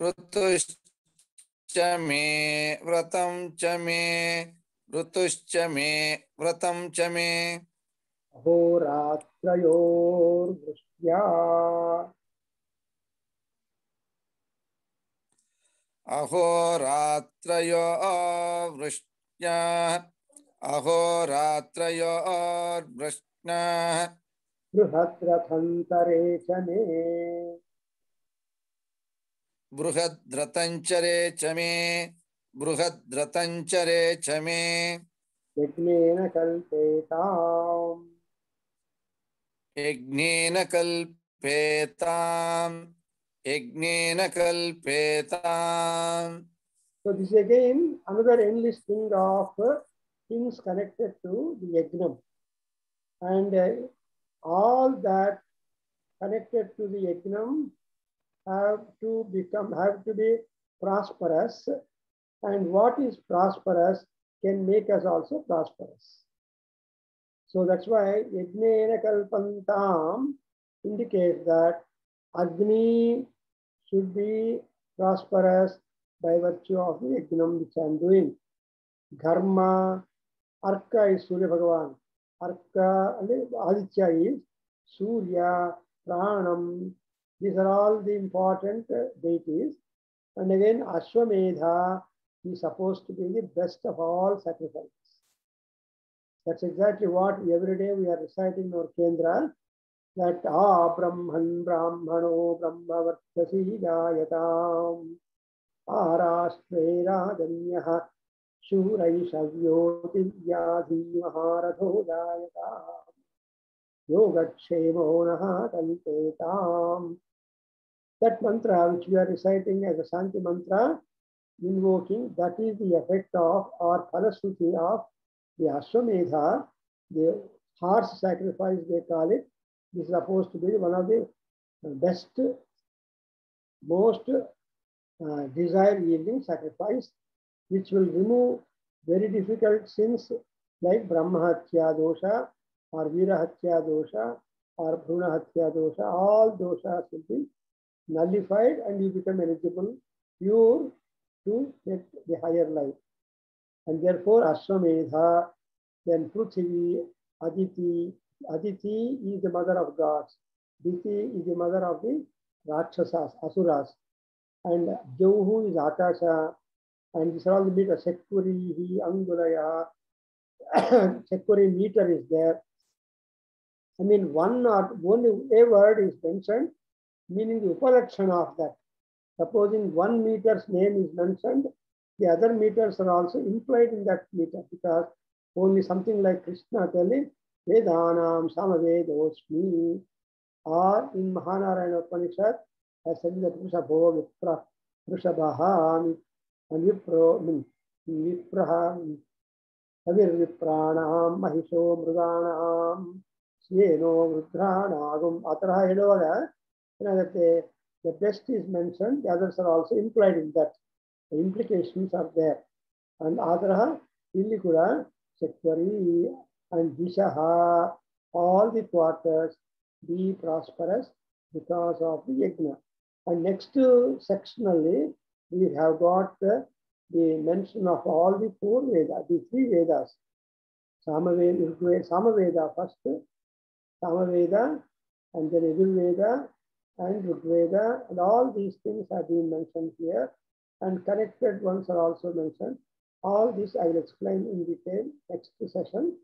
ऋतुश्च मे व्रतं च मे। ऋतुश्च मे व्रतं च मे। अहोरात्रयोर्वृष्ट्या। अहोरात्रयो वृष्ण्याः बृहद्रथन्तरे बृहद्रतञ्चरे च मे बृहद्रतञ्चरे च मे यज्ञेन कल्पेताम् यज्ञेन कल्पेताम् यज्ञेन कल्पेताम् So this is again another enlisting of uh, things connected to the yajnam. And uh, all that connected to the yajnam have to become, have to be prosperous. And what is prosperous can make us also prosperous. So that's why yajnena kalpantam indicates that Agni should be prosperous by virtue of the yajnam which I am doing. Dharma, Arka is Surya Bhagavan. Arka, Aditya is Surya, Pranam. These are all the important deities. And again, Ashwamedha is supposed to be the best of all sacrifices. That's exactly what every day we are reciting our Kendra. That Ah Brahman Brahmano Brahmavartasi Jayatam Arashtre Radanyah शूरैषव्योतिव्याधीमहारथो जायता योगक्षेमो नः कल्पेताम् That mantra which we are reciting as a Santi mantra, invoking, that is the effect of or Phalashruti of the Ashwamedha, the horse sacrifice they call it. This is supposed to be one of the best, most uh, desire yielding sacrifice. Which will remove very difficult sins like Brahmahatya dosha or Virahatya dosha or Bhunahatya dosha. All doshas will be nullified and you become eligible, pure to get the higher life. And therefore, Ashwamedha, then Prithvi, Aditi. Aditi is the mother of gods. Diti is the mother of the Rakshasas, Asuras. And Jauhu is Akasha. And the meters. Sekuri, Angulaya. Sekuri meter is there. I mean, one or only a word is mentioned, meaning the upalakshana of that. Supposing one meter's name is mentioned, the other meters are also implied in that meter because only something like Krishna telling Vedanam Samavedosmi or in Mahanarayana Upanishad as said that Vrishabho Vrishabhaha and Vipro I mean, Vipraha Avirvipranam Mahisho Mrudanam Sveno Rudranagum Atraha ಹೇಳುವಾಗ ಏನಾಗುತ್ತೆ the best is mentioned, the others are also implied in that. The implications are there. And Adraha, ಇಲ್ಲಿ ಕೂಡ Sekvari and Dishaha, all the quarters be prosperous because of the yajna. And next sectionally, we have got the, mention of all the four Vedas, the three Vedas. Samaveda, Samaveda first, Samaveda, and then Yajurveda, and Rigveda, and all these things have been mentioned here, and connected ones are also mentioned. All this I will explain in detail next session.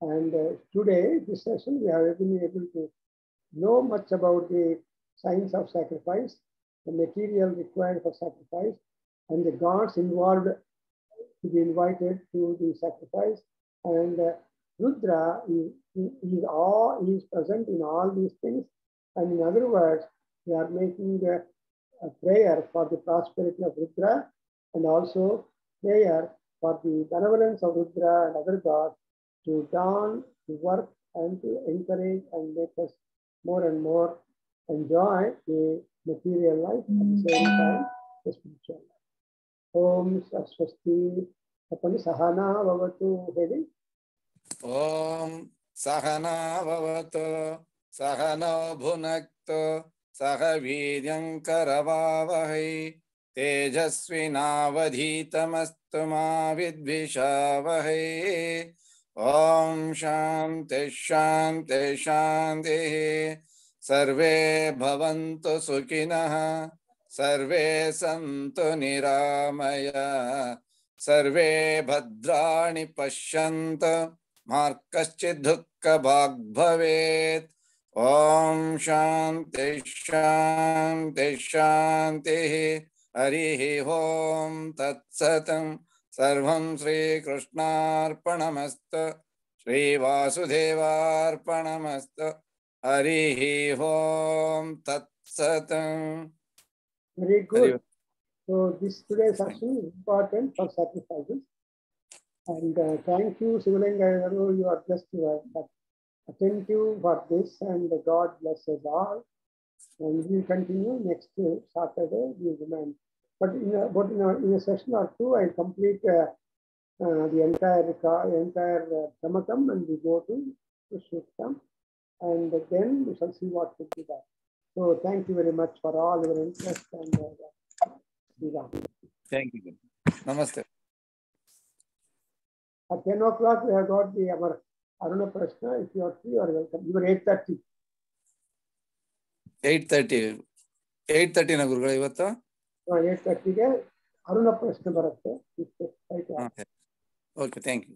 And uh, today, this session, we have been able to know much about the science of sacrifice, the material required for sacrifice, and the gods involved to be invited to the sacrifice. And uh, Rudra is, is, all, is present in all these things. And in other words, we are making a, a prayer for the prosperity of Rudra and also prayer for the benevolence of Rudra and other gods to dawn, to work, and to encourage and make us more and more enjoy the material life at the same time the spiritual life. Om Swasti Apani Sahana Bhavatu Hedi. ॐ सहना भवतु सहनो भुनक्तु सह वीर्यङ्करवावहै तेजस्विनावधीतमस्तु मा विद्विषावहै ॐ शान्ति शान्ति शान्तिः सर्वे भवन्तु सुखिनः, सर्वे सन्तु निरामय। सर्वे भद्राणि पश्यन्तु मा कश्चित् दुःखभाग् भवेत् ॐ शान्ति शान्ति, शान्तिः। हरिः ॐ तत्सतं। सर्वं श्रीकृष्णार्पणमस्तु। श्रीवासुदेवार्पणमस्तु। हरिः ॐ तत्सतम् Very good. So this today's session is important for sacrifices. And uh, thank you, Sivalinga Garu. You are just uh, attentive for this, and God bless us all. And we will continue next Saturday. We remain. But in a, but in a, in a session or two, I complete uh, uh, the entire entire uh, Dhamakam and we go to Shuktam. And then we shall see what will be done. So thank you very much for all your interest and uh, Thank you. Namaste. At 10 o'clock, we have got the our Aruna Prashna. If you are free, you are welcome. You are 8.30. Eight thirty eight ತರ್ಟಿನ ಗುರುಗಳು ಇವತ್ತು eight ತರ್ಟಿಗೆ ಅರುಣ ಪ್ರಶ್ನೆ ಬರುತ್ತೆ okay thank you